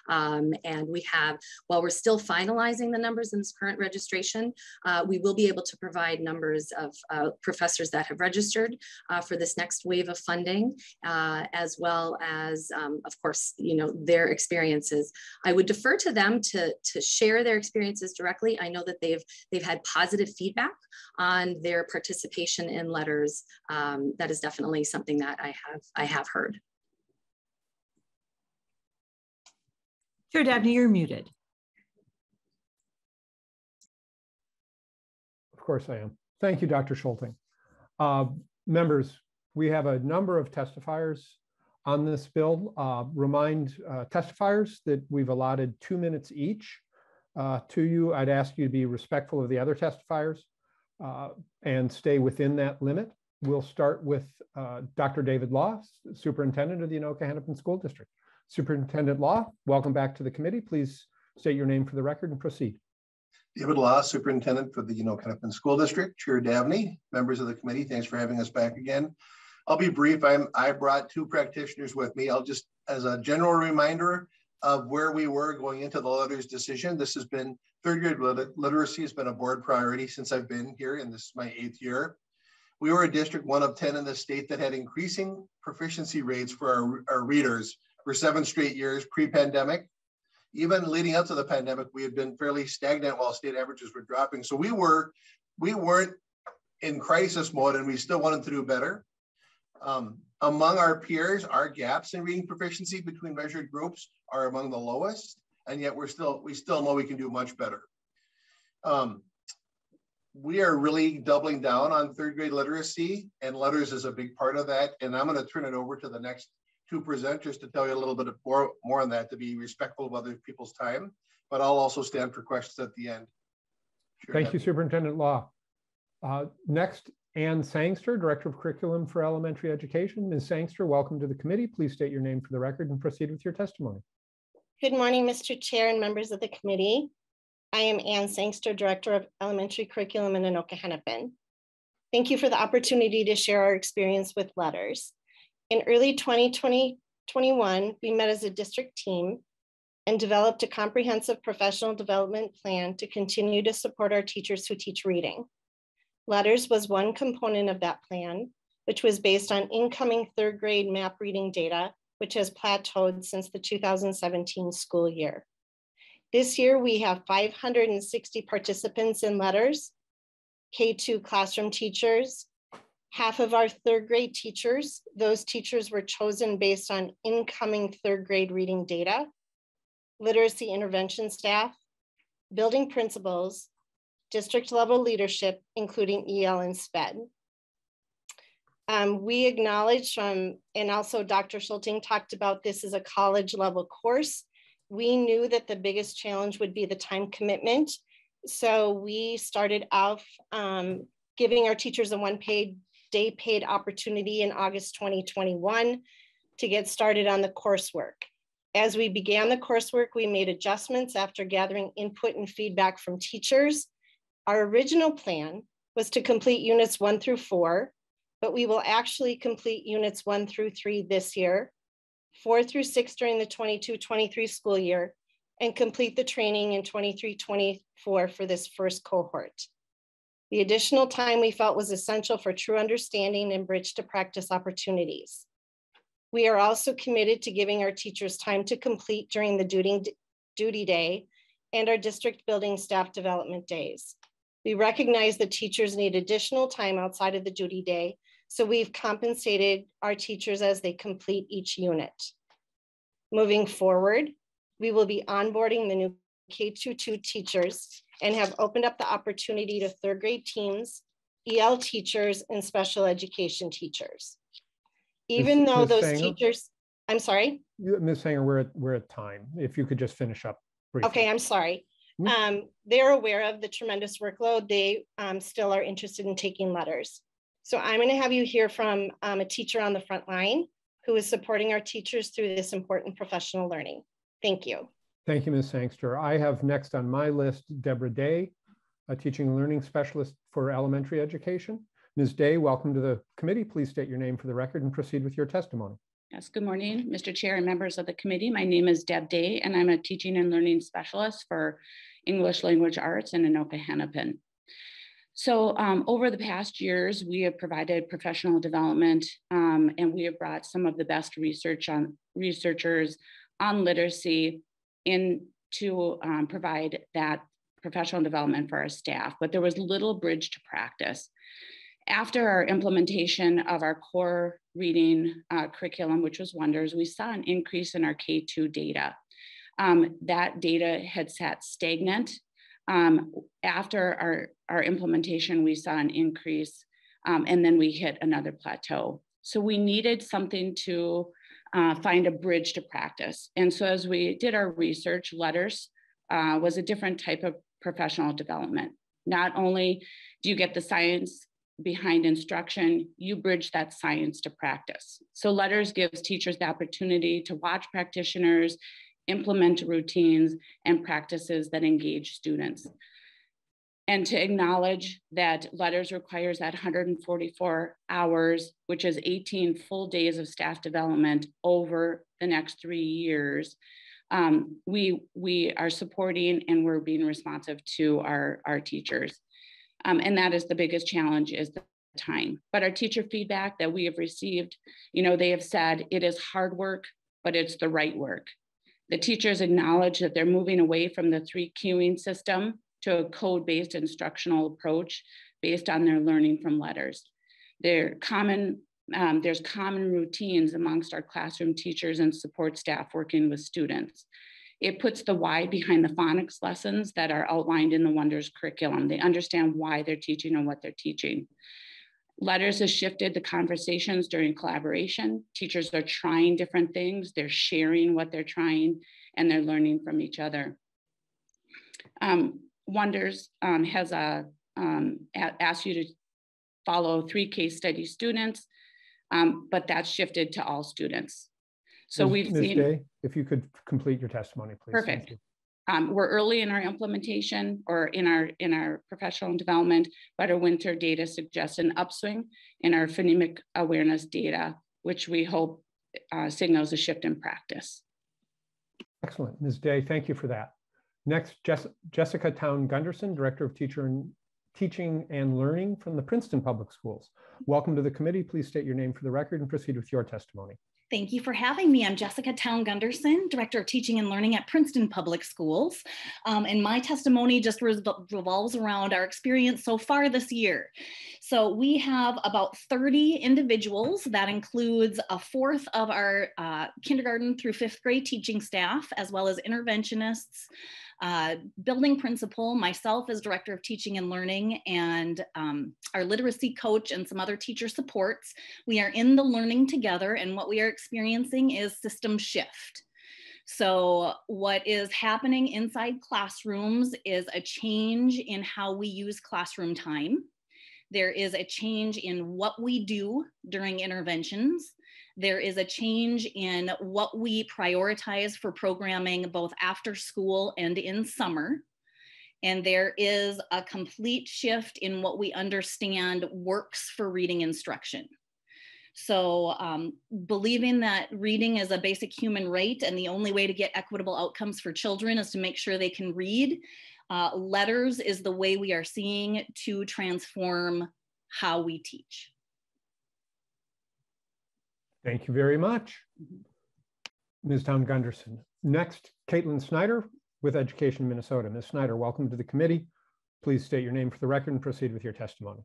Um, and we have, while we're still finalizing the numbers in this current registration, uh, we will be able to provide numbers of uh, professors that have registered uh, for this next wave of funding, uh, as well as, um, of course, you know, their experiences. I would defer to them to, to share their experiences directly. I know that they've They've had positive feedback on their participation in LETRS. Um, that is definitely something that I have, I have heard. Chair Davnie, you're muted. Of course I am. Thank you, Dr. Schulting. Uh, members, we have a number of testifiers on this bill. Uh, remind uh, testifiers that we've allotted two minutes each uh, to you. I'd ask you to be respectful of the other testifiers uh, and stay within that limit. We'll start with uh, Dr. David Law, Superintendent of the Anoka Hennepin School District. Superintendent Law, welcome back to the committee. Please state your name for the record and proceed. David Law, Superintendent for the Anoka Hennepin School District. Chair Davnie, members of the committee, thanks for having us back again. I'll be brief. I'm, I brought two practitioners with me. I'll just, as a general reminder, of where we were going into the LETRS decision. This has been third grade literacy has been a board priority since I've been here, and this is my eighth year. We were a district one of 10 in the state that had increasing proficiency rates for our, our readers for seven straight years pre-pandemic. Even leading up to the pandemic, we had been fairly stagnant while state averages were dropping. So we were, we weren't in crisis mode and we still wanted to do better. Um, among our peers, our gaps in reading proficiency between measured groups are among the lowest, and yet we're still we still know we can do much better. Um, we are really doubling down on third grade literacy, and LETRS is a big part of that. And I'm going to turn it over to the next two presenters to tell you a little bit more, more on that to be respectful of other people's time. But I'll also stand for questions at the end. Sure, Thank you, Superintendent Law. Uh, next, Ann Sangster, Director of Curriculum for Elementary Education. Ms. Sangster, welcome to the committee. Please state your name for the record and proceed with your testimony. Good morning, Mr. Chair and members of the committee. I am Ann Sangster, Director of Elementary Curriculum in Anoka Hennepin. Thank you for the opportunity to share our experience with LETRS. In early 2021, we met as a district team and developed a comprehensive professional development plan to continue to support our teachers who teach reading. LETRS was one component of that plan, which was based on incoming third grade map reading data which has plateaued since the 2017 school year. This year, we have 560 participants in LETRS, K2 classroom teachers, half of our third grade teachers. Those teachers were chosen based on incoming third grade reading data, literacy intervention staff, building principals, district level leadership, including EL and SPED. Um, we acknowledge from, and also Dr. Schulting talked about this as a college level course. We knew that the biggest challenge would be the time commitment. So we started off um, giving our teachers a one paid day paid opportunity in August 2021 to get started on the coursework. As we began the coursework, we made adjustments after gathering input and feedback from teachers. Our original plan was to complete units one through four, but we will actually complete units one through three this year, four through six during the 22-23 school year, and complete the training in 23-24 for this first cohort. The additional time we felt was essential for true understanding and bridge to practice opportunities. We are also committed to giving our teachers time to complete during the duty, duty day and our district building staff development days. We recognize that teachers need additional time outside of the duty day, so we've compensated our teachers as they complete each unit. Moving forward, we will be onboarding the new K-22 teachers and have opened up the opportunity to third grade teams, EL teachers, and special education teachers. Even Ms. though Ms. those Sanger? teachers, I'm sorry. You- Ms. Sanger, we're at, we're at time. If you could just finish up briefly. Okay, I'm sorry. Mhm. Um, they're aware of the tremendous workload. They um, still are interested in taking LETRS. So I'm going to have you hear from um, a teacher on the front line who is supporting our teachers through this important professional learning. Thank you. Thank you, Ms. Sangster. I have next on my list Deborah Day, a teaching and learning specialist for elementary education. Ms. Day, welcome to the committee. Please state your name for the record and proceed with your testimony. Yes, good morning, Mr. Chair and members of the committee. My name is Deb Day, and I'm a teaching and learning specialist for English language arts in Anoka Hennepin. So um, over the past years, we have provided professional development um, and we have brought some of the best research on researchers on literacy in to um, provide that professional development for our staff, but there was little bridge to practice. After our implementation of our core reading uh, curriculum, which was Wonders, we saw an increase in our K2 data. Um, that data had sat stagnant. Um, after our, our implementation, we saw an increase um, and then we hit another plateau. So we needed something to uh, find a bridge to practice. And so as we did our research, LETRS uh, was a different type of professional development. Not only do you get the science behind instruction, you bridge that science to practice. So LETRS gives teachers the opportunity to watch practitioners, implement routines and practices that engage students. And to acknowledge that LETRS requires that 144 hours, which is 18 full days of staff development over the next three years. Um, we, we are supporting and we're being responsive to our, our teachers. Um, and that is the biggest challenge is the time. But our teacher feedback that we have received, you know, they have said it is hard work, but it's the right work. The teachers acknowledge that they're moving away from the three queuing system to a code-based instructional approach based on their learning from LETRS. There common, um, there's common routines amongst our classroom teachers and support staff working with students. It puts the why behind the phonics lessons that are outlined in the Wonders curriculum. They understand why they're teaching and what they're teaching. LETRS has shifted the conversations during collaboration. Teachers are trying different things, they're sharing what they're trying, and they're learning from each other. Um, Wonders um, has a, um, asked you to follow three case study students, um, but that's shifted to all students. So Ms. we've Ms. seen. Day, if you could complete your testimony, please. Perfect. Um, we're early in our implementation or in our in our professional development, but our winter data suggests an upswing in our phonemic awareness data, which we hope uh, signals a shift in practice. Excellent. Ms. Day, thank you for that. Next, Jess Jessica Town Gunderson, Director of Teacher and Teaching and Learning from the Princeton Public Schools. Welcome to the committee. Please state your name for the record and proceed with your testimony. Thank you for having me. I'm Jessica Town Gunderson, Director of Teaching and Learning at Princeton Public Schools. Um, and my testimony just revolves around our experience so far this year. So we have about 30 individuals. That includes a fourth of our uh, kindergarten through fifth grade teaching staff, as well as interventionists, uh, building principal, myself as director of teaching and learning, and um, our literacy coach and some other teacher supports. We are in the learning together, and what we are experiencing is system shift. So, what is happening inside classrooms is a change in how we use classroom time. There is a change in what we do during interventions. There is a change in what we prioritize for programming both after school and in summer. And there is a complete shift in what we understand works for reading instruction. So, um, believing that reading is a basic human right and the only way to get equitable outcomes for children is to make sure they can read, uh, LETRS is the way we are seeing to transform how we teach. Thank you very much. Ms. Town Gunderson. Next, Caitlin Snyder with Education Minnesota. Ms. Snyder, welcome to the committee. Please state your name for the record and proceed with your testimony.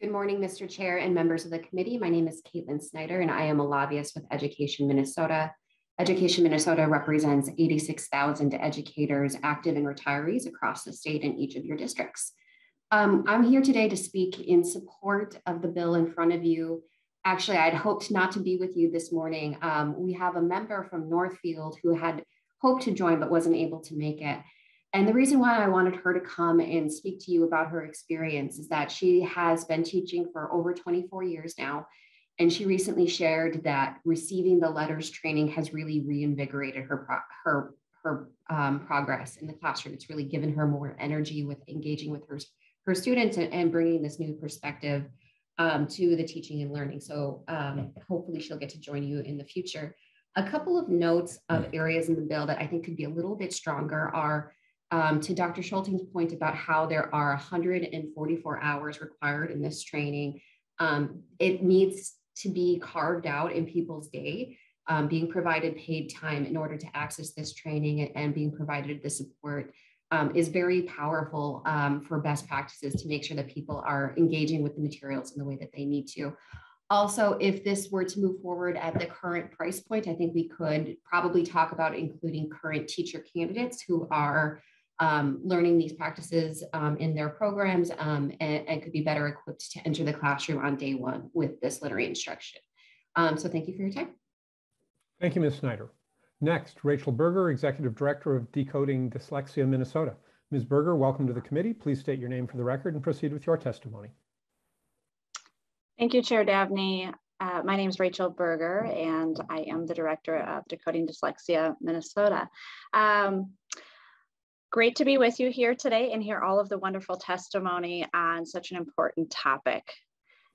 Good morning, Mr. Chair and members of the committee. My name is Caitlin Snyder, and I am a lobbyist with Education Minnesota. Education Minnesota represents 86,000 educators, active and retirees across the state in each of your districts. Um, I'm here today to speak in support of the bill in front of you actually, I'd hoped not to be with you this morning. Um, we have a member from Northfield who had hoped to join but wasn't able to make it. And the reason why I wanted her to come and speak to you about her experience is that she has been teaching for over 24 years now. And she recently shared that receiving the LETRS training has really reinvigorated her, her, her um, progress in the classroom. It's really given her more energy with engaging with her, her students and, and bringing this new perspective um, to the teaching and learning. So um, hopefully she'll get to join you in the future. A couple of notes of areas in the bill that I think could be a little bit stronger are um, to Dr. Schulting's point about how there are 144 hours required in this training. Um, it needs to be carved out in people's day, um, being provided paid time in order to access this training and, and being provided the support um, is very powerful um, for best practices to make sure that people are engaging with the materials in the way that they need to. Also, if this were to move forward at the current price point, I think we could probably talk about including current teacher candidates who are um, learning these practices um, in their programs um, and, and, could be better equipped to enter the classroom on day one with this literary instruction. Um, so thank you for your time. Thank you, Ms. Snyder. Next, Rachel Berger, Executive Director of Decoding Dyslexia Minnesota. Ms. Berger, welcome to the committee. Please state your name for the record and proceed with your testimony. Thank you, Chair Davnie. Uh, my name is Rachel Berger, and I am the Director of Decoding Dyslexia Minnesota. Um, great to be with you here today and hear all of the wonderful testimony on such an important topic.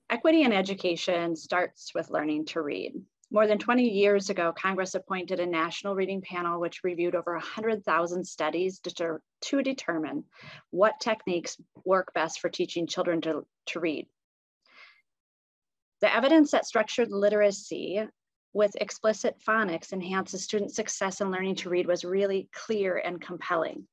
Equity in education starts with learning to read. More than 20 years ago, Congress appointed a national reading panel which reviewed over 100,000 studies to, to determine what techniques work best for teaching children to, to read. The evidence that structured literacy with explicit phonics enhances student success in learning to read was really clear and compelling.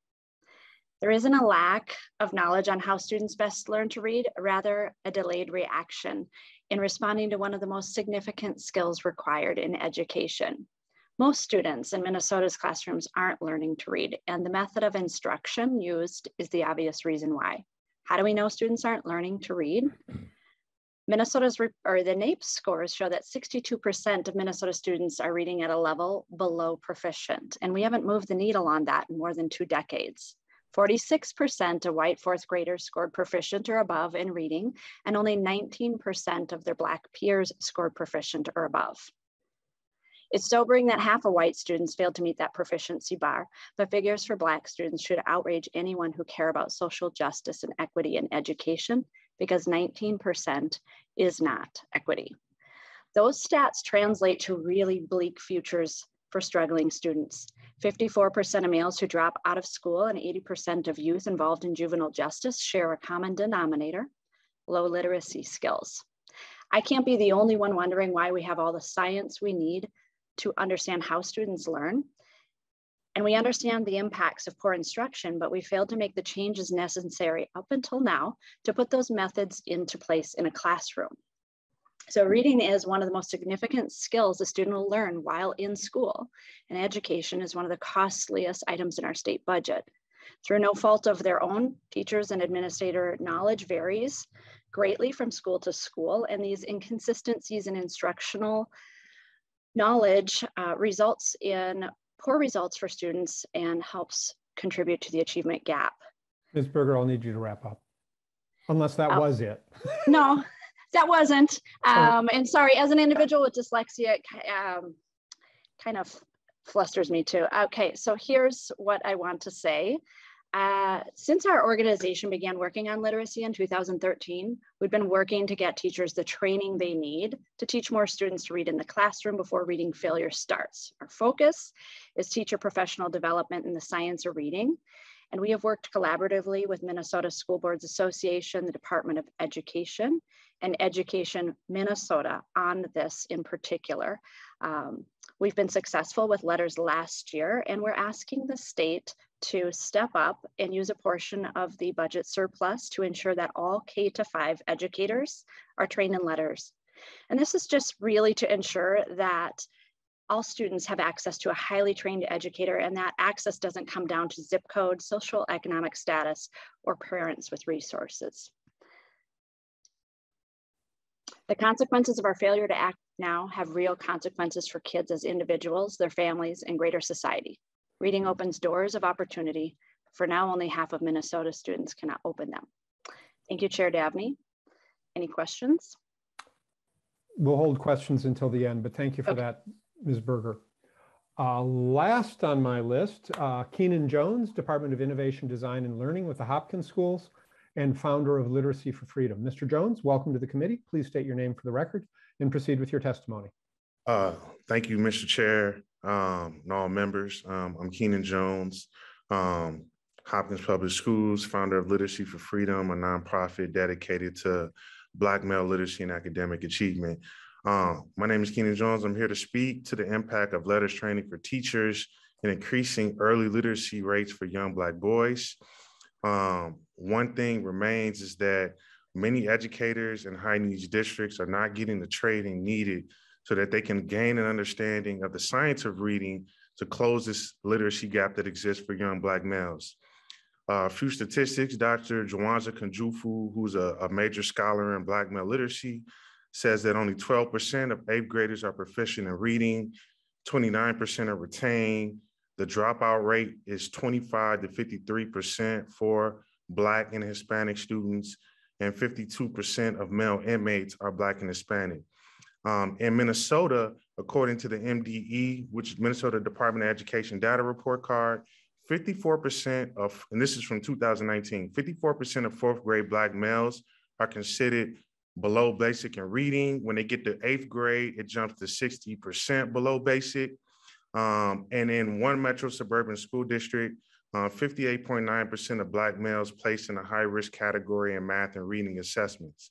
There isn't a lack of knowledge on how students best learn to read, rather a delayed reaction in responding to one of the most significant skills required in education. Most students in Minnesota's classrooms aren't learning to read, and the method of instruction used is the obvious reason why. How do we know students aren't learning to read? Minnesota's or the NAEP scores show that 62% of Minnesota students are reading at a level below proficient, and we haven't moved the needle on that in more than two decades. 46% of white fourth graders scored proficient or above in reading, and only 19% of their Black peers scored proficient or above. It's sobering that half of white students failed to meet that proficiency bar, but figures for Black students should outrage anyone who care about social justice and equity in education because 19% is not equity. Those stats translate to really bleak futures for struggling students. 54% of males who drop out of school and 80% of youth involved in juvenile justice share a common denominator, low literacy skills. I can't be the only one wondering why we have all the science we need to understand how students learn. And we understand the impacts of poor instruction, but we failed to make the changes necessary up until now to put those methods into place in a classroom. So reading is one of the most significant skills a student will learn while in school, and education is one of the costliest items in our state budget. Through no fault of their own, teachers and administrator knowledge varies greatly from school to school, and these inconsistencies in instructional knowledge uh, results in poor results for students and helps contribute to the achievement gap. Ms. Berger, I'll need you to wrap up, unless that Oh. was it. no, that wasn't. Um, and sorry, as an individual with dyslexia, it um, kind of flusters me too. Okay, so here's what I want to say. Uh, since our organization began working on literacy in 2013, we've been working to get teachers the training they need to teach more students to read in the classroom before reading failure starts. Our focus is teacher professional development in the science of reading. And we have worked collaboratively with Minnesota School Boards Association, the Department of Education, and Education Minnesota on this in particular. Um, we've been successful with LETRS last year, and we're asking the state to step up and use a portion of the budget surplus to ensure that all K to five educators are trained in LETRS. And this is just really to ensure that all students have access to a highly trained educator and that access doesn't come down to zip code, social economic status, or parents with resources. The consequences of our failure to act now have real consequences for kids as individuals, their families, and greater society. Reading opens doors of opportunity. For now, only half of Minnesota students cannot open them. Thank you, Chair Davnie. Any questions? We'll hold questions until the end, but thank you for that, Ms. Berger. Uh, last on my list, uh, Keenan Jones, Department of Innovation, Design, and Learning with the Hopkins Schools and founder of Literacy for Freedom. Mr. Jones, welcome to the committee. Please state your name for the record and proceed with your testimony. Uh, thank you, Mr. Chair, um, and all members. Um, I'm Keenan Jones, um, Hopkins Public Schools, founder of Literacy for Freedom, a nonprofit dedicated to Black male literacy and academic achievement. Uh, my name is Keenan Jones. I'm here to speak to the impact of LETRS training for teachers and increasing early literacy rates for young Black boys. Um, one thing remains is that many educators in high needs districts are not getting the training needed so that they can gain an understanding of the science of reading to close this literacy gap that exists for young Black males. Uh, a few statistics, Dr. Jawanza Kunjufu, who's a, a major scholar in Black male literacy, says that only 12% of eighth graders are proficient in reading, 29% are retained. The dropout rate is 25 to 53% for Black and Hispanic students, and 52% of male inmates are Black and Hispanic. Um, in Minnesota, according to the MDE, which is Minnesota Department of Education data report card, 54% of, and this is from 2019, 54% of fourth grade Black males are considered below basic in reading. When they get to eighth grade, it jumps to 60% below basic. Um, and in one metro suburban school district, 58.9% of Black males placed in a high risk category in math and reading assessments.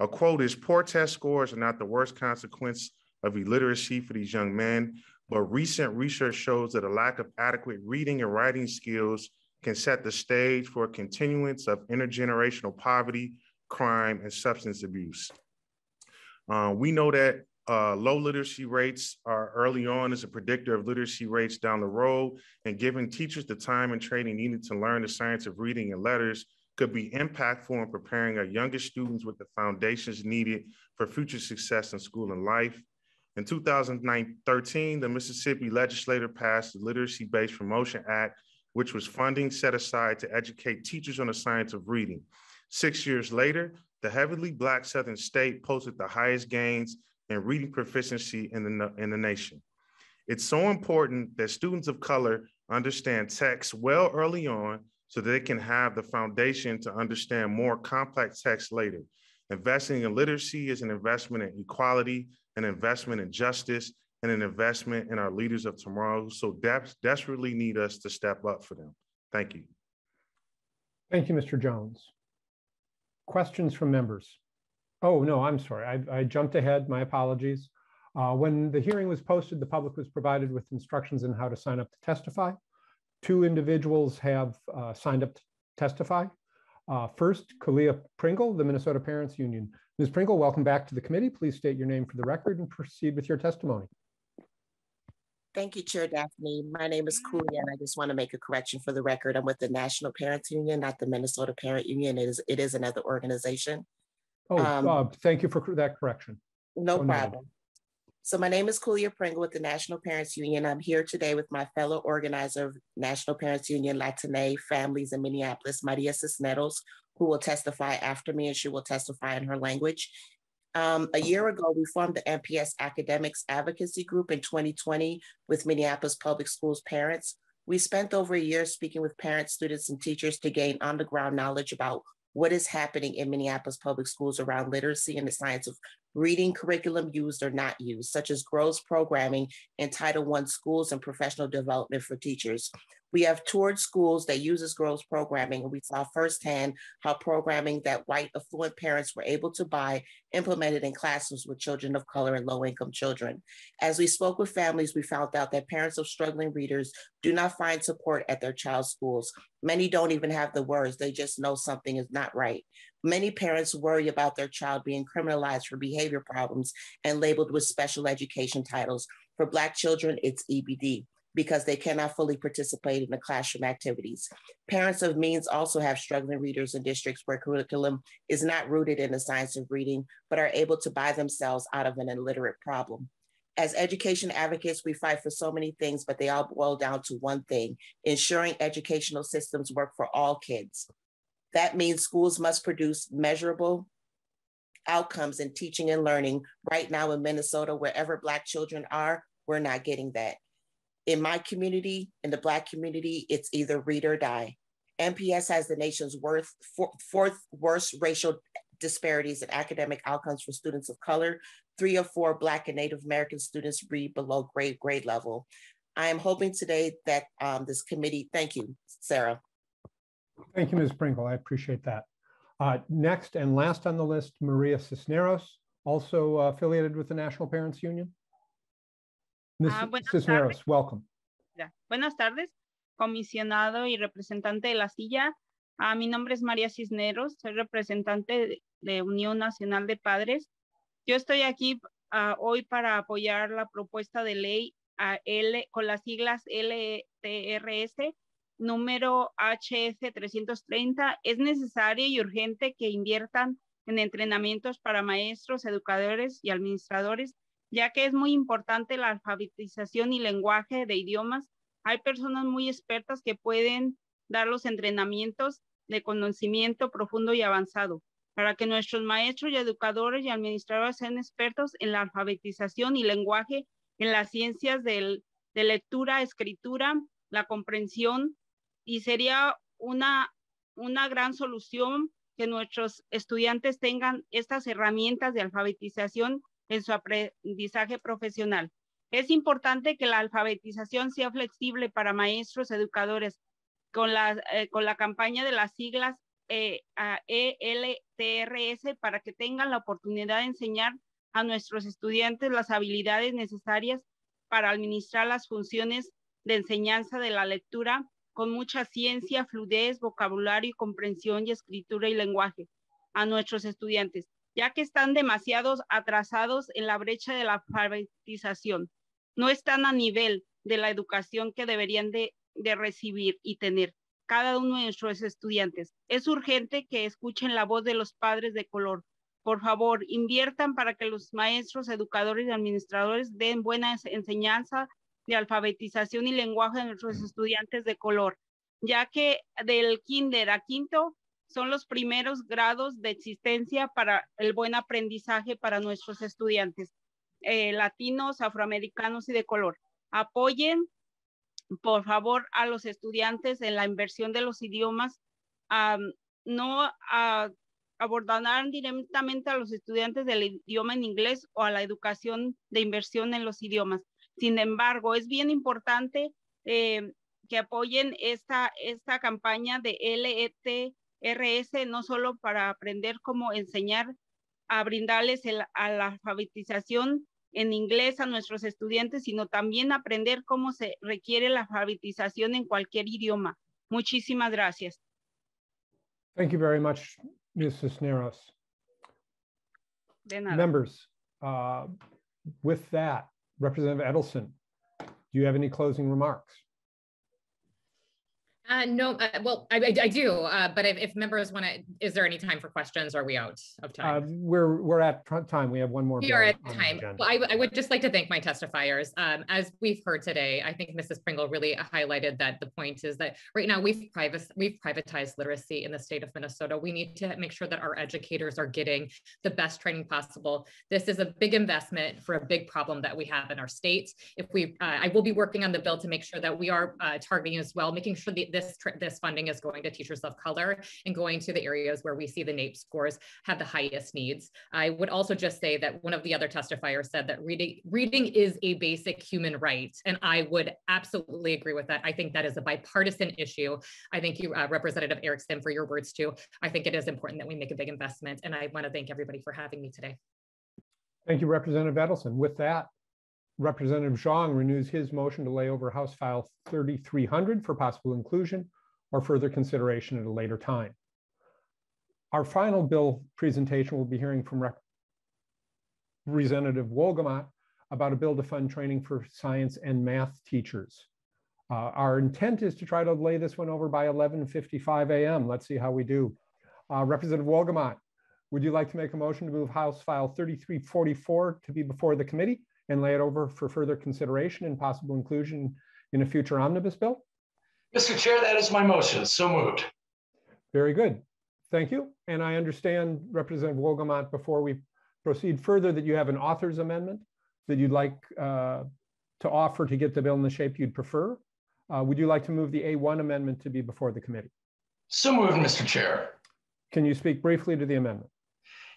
A quote is poor test scores are not the worst consequence of illiteracy for these young men, but recent research shows that a lack of adequate reading and writing skills can set the stage for a continuance of intergenerational poverty, crime, and substance abuse. Uh, we know that uh, low literacy rates are early on as a predictor of literacy rates down the road, and giving teachers the time and training needed to learn the science of reading and LETRS could be impactful in preparing our youngest students with the foundations needed for future success in school and life. In 2013, the Mississippi legislature passed the Literacy Based Promotion Act, which was funding set aside to educate teachers on the science of reading. Six years later, the heavily Black Southern state posted the highest gains in reading proficiency in the, in the nation. It's so important that students of color understand text well early on so that they can have the foundation to understand more complex text later. Investing in literacy is an investment in equality, an investment in justice, and an investment in our leaders of tomorrow who so de desperately need us to step up for them. Thank you. Thank you, Mr. Jones. Questions from members? Oh, no, I'm sorry. I, I jumped ahead. My apologies. Uh, when the hearing was posted, the public was provided with instructions on how to sign up to testify. Two individuals have uh, signed up to testify. Uh, first, Khulia Pringle, the Minnesota Parents Union. Ms. Pringle, welcome back to the committee. Please state your name for the record and proceed with your testimony. Thank you, Chair Davnie. My name is Khulia, and I just want to make a correction for the record. I'm with the National Parents Union, not the Minnesota Parent Union. It is, it is another organization. Oh, Um, uh, thank you for that correction. No Oh, no. problem. So my name is Khulia Pringle with the National Parents Union. I'm here today with my fellow organizer of National Parents Union Latine Families in Minneapolis, Maria Cisneros, who will testify after me and she will testify in her language. Um, a year ago, we formed the MPS Academics Advocacy Group in 2020 with Minneapolis Public Schools parents. We spent over a year speaking with parents, students, and teachers to gain on the ground knowledge about what is happening in Minneapolis public schools around literacy and the science of reading curriculum used or not used, such as Groves programming and Title I schools and professional development for teachers. We have toured schools that uses Groves programming, and we saw firsthand how programming that white affluent parents were able to buy implemented in classrooms with children of color and low-income children. As we spoke with families, we found out that parents of struggling readers do not find support at their child's schools. Many don't even have the words, they just know something is not right. Many parents worry about their child being criminalized for behavior problems and labeled with special education titles. For Black children, it's EBD because they cannot fully participate in the classroom activities. Parents of means also have struggling readers in districts where curriculum is not rooted in the science of reading, but are able to buy themselves out of an illiterate problem. As education advocates, we fight for so many things, but they all boil down to one thing ensuring educational systems work for all kids. That means schools must produce measurable outcomes in teaching and learning. Right now in Minnesota, wherever Black children are, we're not getting that. In my community, in the Black community, it's either read or die. MPS has the nation's four- fourth worst racial disparities in academic outcomes for students of color. Three of four Black and Native American students read below grade grade level. I am hoping today that um, this committee, thank you, Sarah. Thank you, Ms. Pringle. I appreciate that. Uh, Next and last on the list, Maria Cisneros, also uh, affiliated with the National Parents Union. Ms. Ah, buenas Cisneros, welcome. Ya. Buenas tardes, comisionado y representante de la silla. Ah, mi nombre es María Cisneros, soy representante de, Unión Nacional de Padres. Yo estoy aquí ah, hoy para apoyar la propuesta de ley ah, L, con las siglas LTRS, número HF 330. Es necesario y urgente que inviertan en entrenamientos para maestros, educadores y administradores ya que es muy importante la alfabetización y lenguaje de idiomas. Hay personas muy expertas que pueden dar los entrenamientos de conocimiento profundo y avanzado para que nuestros maestros y educadores y administradores sean expertos en la alfabetización y lenguaje, en las ciencias del- de lectura, escritura, la comprensión, y sería una, una gran solución que nuestros estudiantes tengan estas herramientas de alfabetización en su aprendizaje profesional. Es importante que la alfabetización sea flexible para maestros, educadores, con la, eh, con la campaña de las siglas eh, a ELTRS para que tengan la oportunidad de enseñar a nuestros estudiantes las habilidades necesarias para administrar las funciones de enseñanza de la lectura con mucha ciencia, fluidez, vocabulario, comprensión y escritura y lenguaje a nuestros estudiantes, ya que están demasiados atrasados en la brecha de la alfabetización. No están a nivel de la educación que deberían de, de recibir y tener cada uno de nuestros estudiantes. Es urgente que escuchen la voz de los padres de color. Por favor, inviertan para que los maestros, educadores y administradores den buena enseñanza de alfabetización y lenguaje a nuestros estudiantes de color, ya que del kinder a quinto son los primeros grados de existencia para el buen aprendizaje para nuestros estudiantes eh, latinos, afroamericanos y de color. Apoyen, por favor, a los estudiantes en la inversión de los idiomas. am, no abordarán directamente a los estudiantes del idioma en inglés o a la educación de inversión en los idiomas. Sin embargo, es bien importante eh, que apoyen esta, esta campaña de LETRS, no solo para aprender cómo enseñar a brindarles el, a la alfabetización en inglés a nuestros estudiantes, sino también aprender cómo se requiere la alfabetización en cualquier idioma. Muchísimas gracias. Thank you very much, Ms. Cisneros. De nada. Members, uh, with that, Representative Edelson, do you have any closing remarks? Uh, no, uh, well, I, I, I do, uh, but if, if members want to, is there any time for questions? Or are we out of time? Uh, we're we're at time. We have one more. We are at time. Well, I, I would just like to thank my testifiers. Um, as we've heard today, I think Mrs. Pringle really highlighted that the point is that right now we've private we've privatized literacy in the state of Minnesota. We need to make sure that our educators are getting the best training possible. This is a big investment for a big problem that we have in our state. If we, uh, I will be working on the bill to make sure that we are uh, targeting as well, making sure that this this funding is going to teachers of color and going to the areas where we see the NAEP scores have the highest needs. I would also just say that one of the other testifiers said that reading reading is a basic human right, and I would absolutely agree with that. I think that is a bipartisan issue. I thank you, uh, Representative Erickson, for your words too. I think it is important that we make a big investment, and I want to thank everybody for having me today. Thank you, Representative Edelson. With that, Representative Zhang renews his motion to lay over House File 3300 for possible inclusion or further consideration at a later time. Our final bill presentation will be hearing from Rep- Representative Wolgamott about a bill to fund training for science and math teachers. Uh, Our intent is to try to lay this one over by 11:55 a.m. Let's see how we do. Uh, Representative Wolgamott, would you like to make a motion to move House File 3344 to be before the committee and lay it over for further consideration and possible inclusion in a future omnibus bill? Mr. Chair, that is my motion. So moved. Very good. Thank you. And I understand Representative Wolgamott, before we proceed further, that you have an author's amendment that you'd like uh, to offer to get the bill in the shape you'd prefer. Uh, Would you like to move the A1 amendment to be before the committee? So moved, Mr. Chair. Can you speak briefly to the amendment?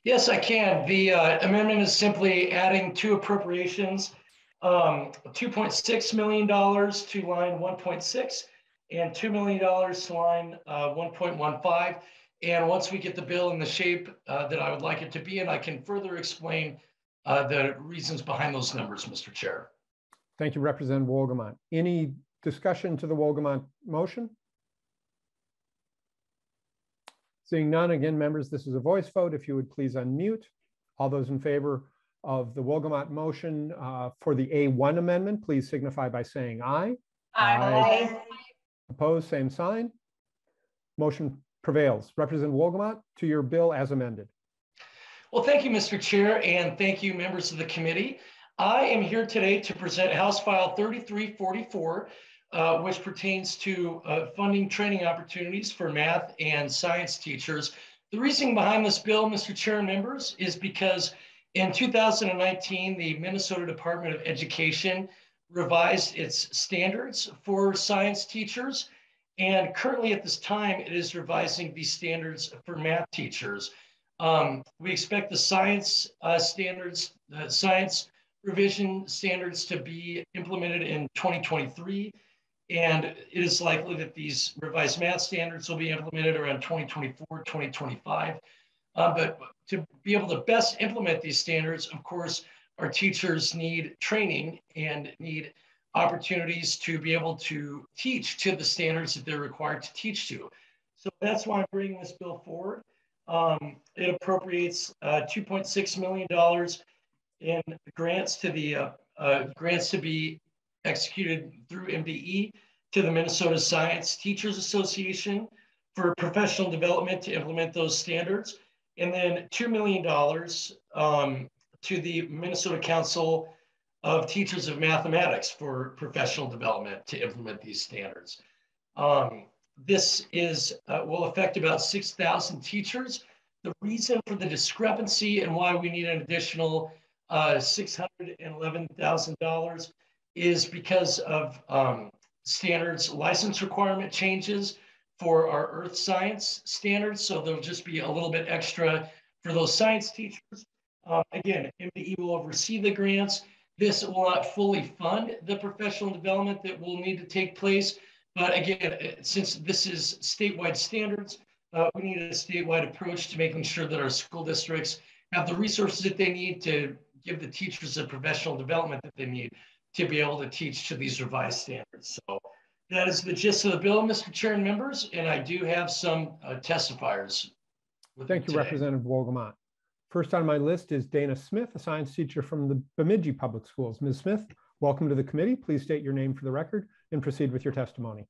Yes, I can. The uh, amendment is simply adding two appropriations, um, $2.6 million to line 1.6 and $2 million to line uh, 1.15. And once we get the bill in the shape uh, that I would like it to be in, I can further explain uh, the reasons behind those numbers, Mr. Chair. Thank you, Representative Wolgamott. Any discussion to the Wolgamott motion? Seeing none, again, members, this is a voice vote. If you would please unmute. All those in favor of the Wolgamott motion uh, for the A1 amendment, please signify by saying aye. Aye. Opposed, same sign. Motion prevails. Representative Wolgamott, to your bill as amended. Well, thank you, Mr. Chair, and thank you, members of the committee. I am here today to present House File 3344, uh, which pertains to uh, funding training opportunities for math and science teachers. The reasoning behind this bill, Mr. Chair and members, is because in 2019, the Minnesota Department of Education revised its standards for science teachers. And currently at this time, it is revising these standards for math teachers. Um, we expect the science uh, standards, the science revision standards to be implemented in 2023. And it is likely that these revised math standards will be implemented around 2024, 2025. Uh, but to be able to best implement these standards, of course, our teachers need training and need opportunities to be able to teach to the standards that they're required to teach to. So that's why I'm bringing this bill forward. Um, it appropriates uh, $2.6 million in grants to the uh, uh, grants to be executed through MDE to the Minnesota Science Teachers Association for professional development to implement those standards, and then $2 million um, to the Minnesota Council of Teachers of Mathematics for professional development to implement these standards. Um, this is uh, will affect about 6,000 teachers. The reason for the discrepancy and why we need an additional uh, $611,000 is because of um, standards license requirement changes for our earth science standards. So there'll just be a little bit extra for those science teachers. Um, again, MDE will oversee the grants. This will not fully fund the professional development that will need to take place. But again, uh, since this is statewide standards, uh, we need a statewide approach to making sure that our school districts have the resources that they need to give the teachers the professional development that they need to be able to teach to these revised standards. So that is the gist of the bill, Mr. Chair and members, and I do have some uh, testifiers. Thank you, Representative Wolgamott. First on my list is Dana Smith, a science teacher from the Bemidji Public Schools. Ms. Smith, welcome to the committee. Please state your name for the record and proceed with your testimony.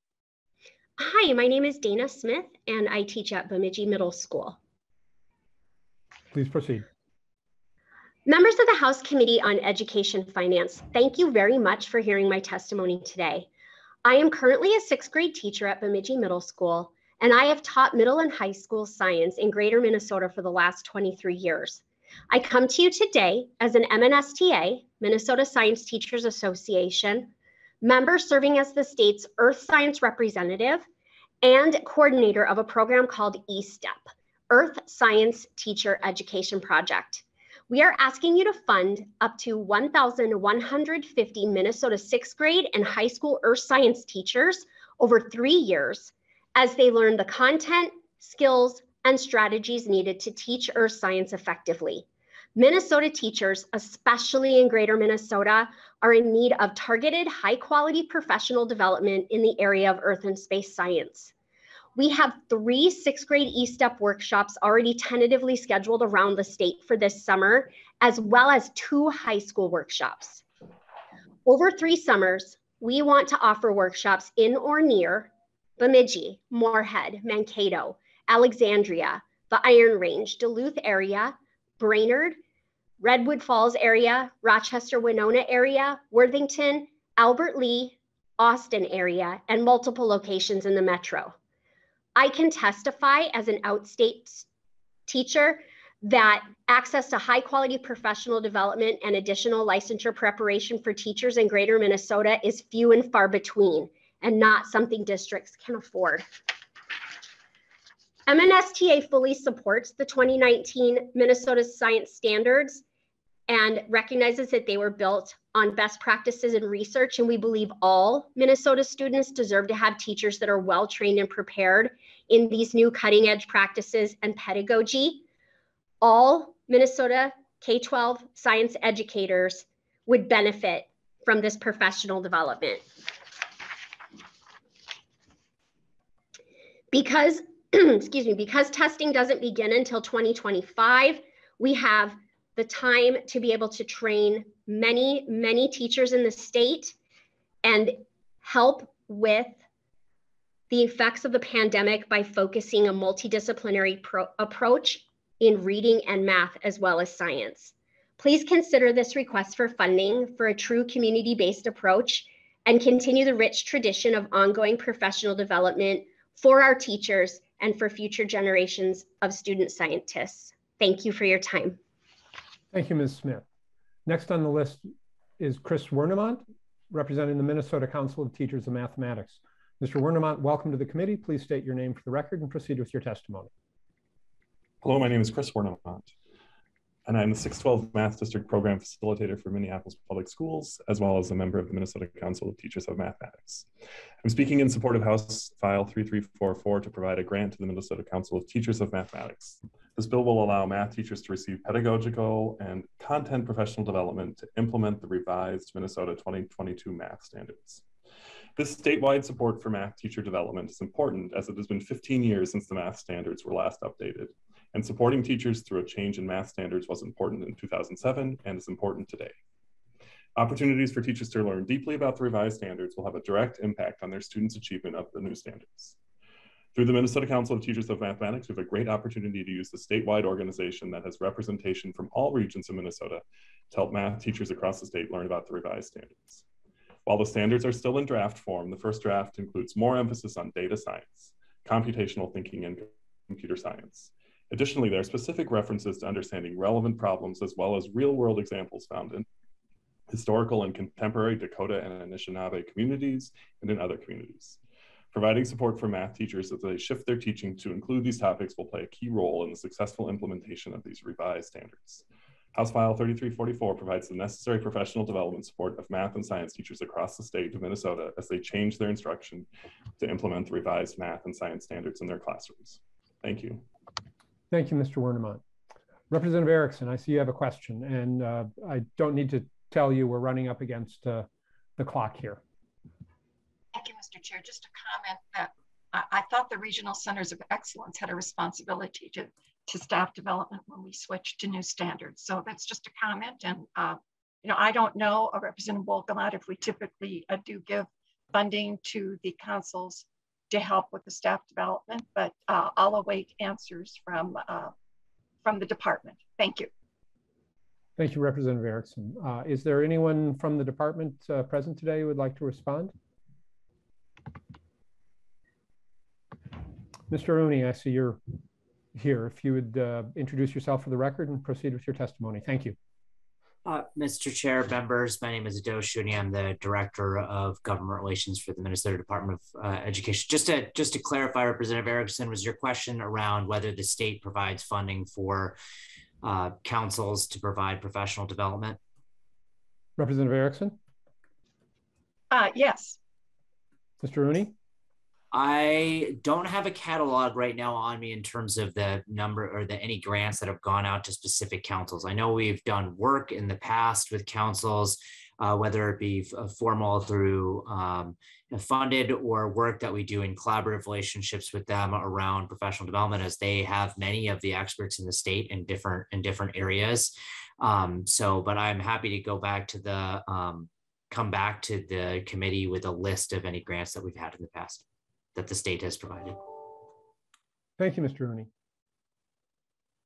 Hi, my name is Dana Smith, and I teach at Bemidji Middle School. Please proceed. Members of the House Committee on Education Finance, thank you very much for hearing my testimony today. I am currently a sixth grade teacher at Bemidji Middle School, and I have taught middle and high school science in greater Minnesota for the last 23 years. I come to you today as an MNSTA, Minnesota Science Teachers Association, member serving as the state's Earth Science representative and coordinator of a program called ESTEP, Earth Science Teacher Education Project. We are asking you to fund up to 1,150 Minnesota sixth grade and high school earth science teachers over three years as they learn the content, skills, and strategies needed to teach earth science effectively. Minnesota teachers, especially in greater Minnesota, are in need of targeted high quality professional development in the area of earth and space science. We have three sixth grade E-STEP workshops already tentatively scheduled around the state for this summer, as well as two high school workshops. Over three summers, we want to offer workshops in or near Bemidji, Moorhead, Mankato, Alexandria, the Iron Range, Duluth area, Brainerd, Redwood Falls area, Rochester, Winona area, Worthington, Albert Lea, Austin area, and multiple locations in the metro. I can testify as an outstate teacher that access to high quality professional development and additional licensure preparation for teachers in greater Minnesota is few and far between and not something districts can afford. MNSTA fully supports the 2019 Minnesota Science Standards and recognizes that they were built on best practices and research. And we believe all Minnesota students deserve to have teachers that are well trained and prepared in these new cutting edge practices and pedagogy. All Minnesota K 12 science educators would benefit from this professional development. Because, excuse me, because testing doesn't begin until 2025, we have the time to be able to train many, many teachers in the state and help with the effects of the pandemic by focusing a multidisciplinary pro- approach in reading and math as well as science. Please consider this request for funding for a true community based approach and continue the rich tradition of ongoing professional development for our teachers and for future generations of student scientists. Thank you for your time. Thank you, Ms. Smith. Next on the list is Chris Wernemont, representing the Minnesota Council of Teachers of Mathematics. Mr. Wernemont, welcome to the committee. Please state your name for the record and proceed with your testimony. Hello, my name is Chris Wernemont, and I'm the 612 Math District Program Facilitator for Minneapolis Public Schools, as well as a member of the Minnesota Council of Teachers of Mathematics. I'm speaking in support of House File 3344 to provide a grant to the Minnesota Council of Teachers of Mathematics. This bill will allow math teachers to receive pedagogical and content professional development to implement the revised Minnesota 2022 math standards. This statewide support for math teacher development is important as it has been 15 years since the math standards were last updated. And supporting teachers through a change in math standards was important in 2007 and is important today. Opportunities for teachers to learn deeply about the revised standards will have a direct impact on their students' achievement of the new standards. Through the Minnesota Council of Teachers of Mathematics, we have a great opportunity to use the statewide organization that has representation from all regions of Minnesota to help math teachers across the state learn about the revised standards. While the standards are still in draft form, the first draft includes more emphasis on data science, computational thinking, and computer science. Additionally, there are specific references to understanding relevant problems as well as real world examples found in historical and contemporary Dakota and Anishinaabe communities and in other communities. Providing support for math teachers as they shift their teaching to include these topics will play a key role in the successful implementation of these revised standards. House File 3344 provides the necessary professional development support of math and science teachers across the state of Minnesota as they change their instruction to implement the revised math and science standards in their classrooms. Thank you. Thank you, Mr. Wernemont. Representative Erickson, I see you have a question, and uh, I don't need to tell you we're running up against uh, the clock here. Chair. Just a comment that I, thought the regional centers of excellence had a responsibility to, to staff development when we switched to new standards. So that's just a comment. And, uh, you know, I don't know, uh, Representative Wolgamott, if we typically uh, do give funding to the councils to help with the staff development, but uh, I'll await answers from, uh, from the department. Thank you. Thank you, Representative Erickson. Uh, is there anyone from the department uh, present today who would like to respond? Mr. Unni, I see you're here. If you would uh, introduce yourself for the record and proceed with your testimony. Thank you. Uh, Mr. Chair, members, my name is Adosh Unni. I'm the Director of Government Relations for the Minnesota Department of uh, Education. Just to just to clarify, Representative Erickson, was your question around whether the state provides funding for uh, councils to provide professional development? Representative Erickson? Uh, yes. Mr. Unni? I don't have a catalog right now on me in terms of the number or the any grants that have gone out to specific councils. I know we've done work in the past with councils, uh, whether it be uh, formal through um, funded or work that we do in collaborative relationships with them around professional development, as they have many of the experts in the state in different in different areas. Um, so, but I'm happy to go back to the um, come back to the committee with a list of any grants that we've had in the past that the state has provided. Thank you, Mr. Unni.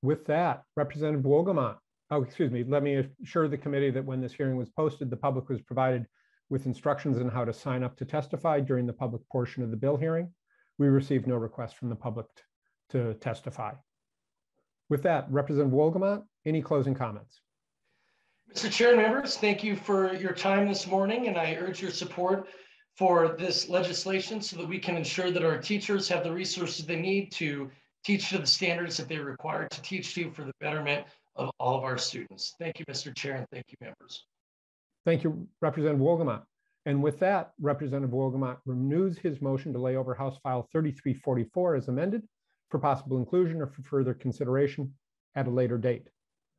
With that, Representative Wolgamott, oh, excuse me, let me assure the committee that when this hearing was posted, the public was provided with instructions on how to sign up to testify during the public portion of the bill hearing. We received no request from the public to testify. With that, Representative Wolgamott, any closing comments? Mr. Chair members, thank you for your time this morning, and I urge your support for this legislation so that we can ensure that our teachers have the resources they need to teach to the standards that they're required to teach to for the betterment of all of our students. Thank you, Mr. Chair, and thank you, members. Thank you, Representative Wolgamott. And with that, Representative Wolgamott renews his motion to lay over House File 3344 as amended for possible inclusion or for further consideration at a later date.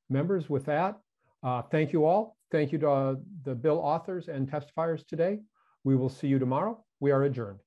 Members, with that, uh, thank you all. Thank you to uh, the bill authors and testifiers today. We will see you tomorrow. We are adjourned.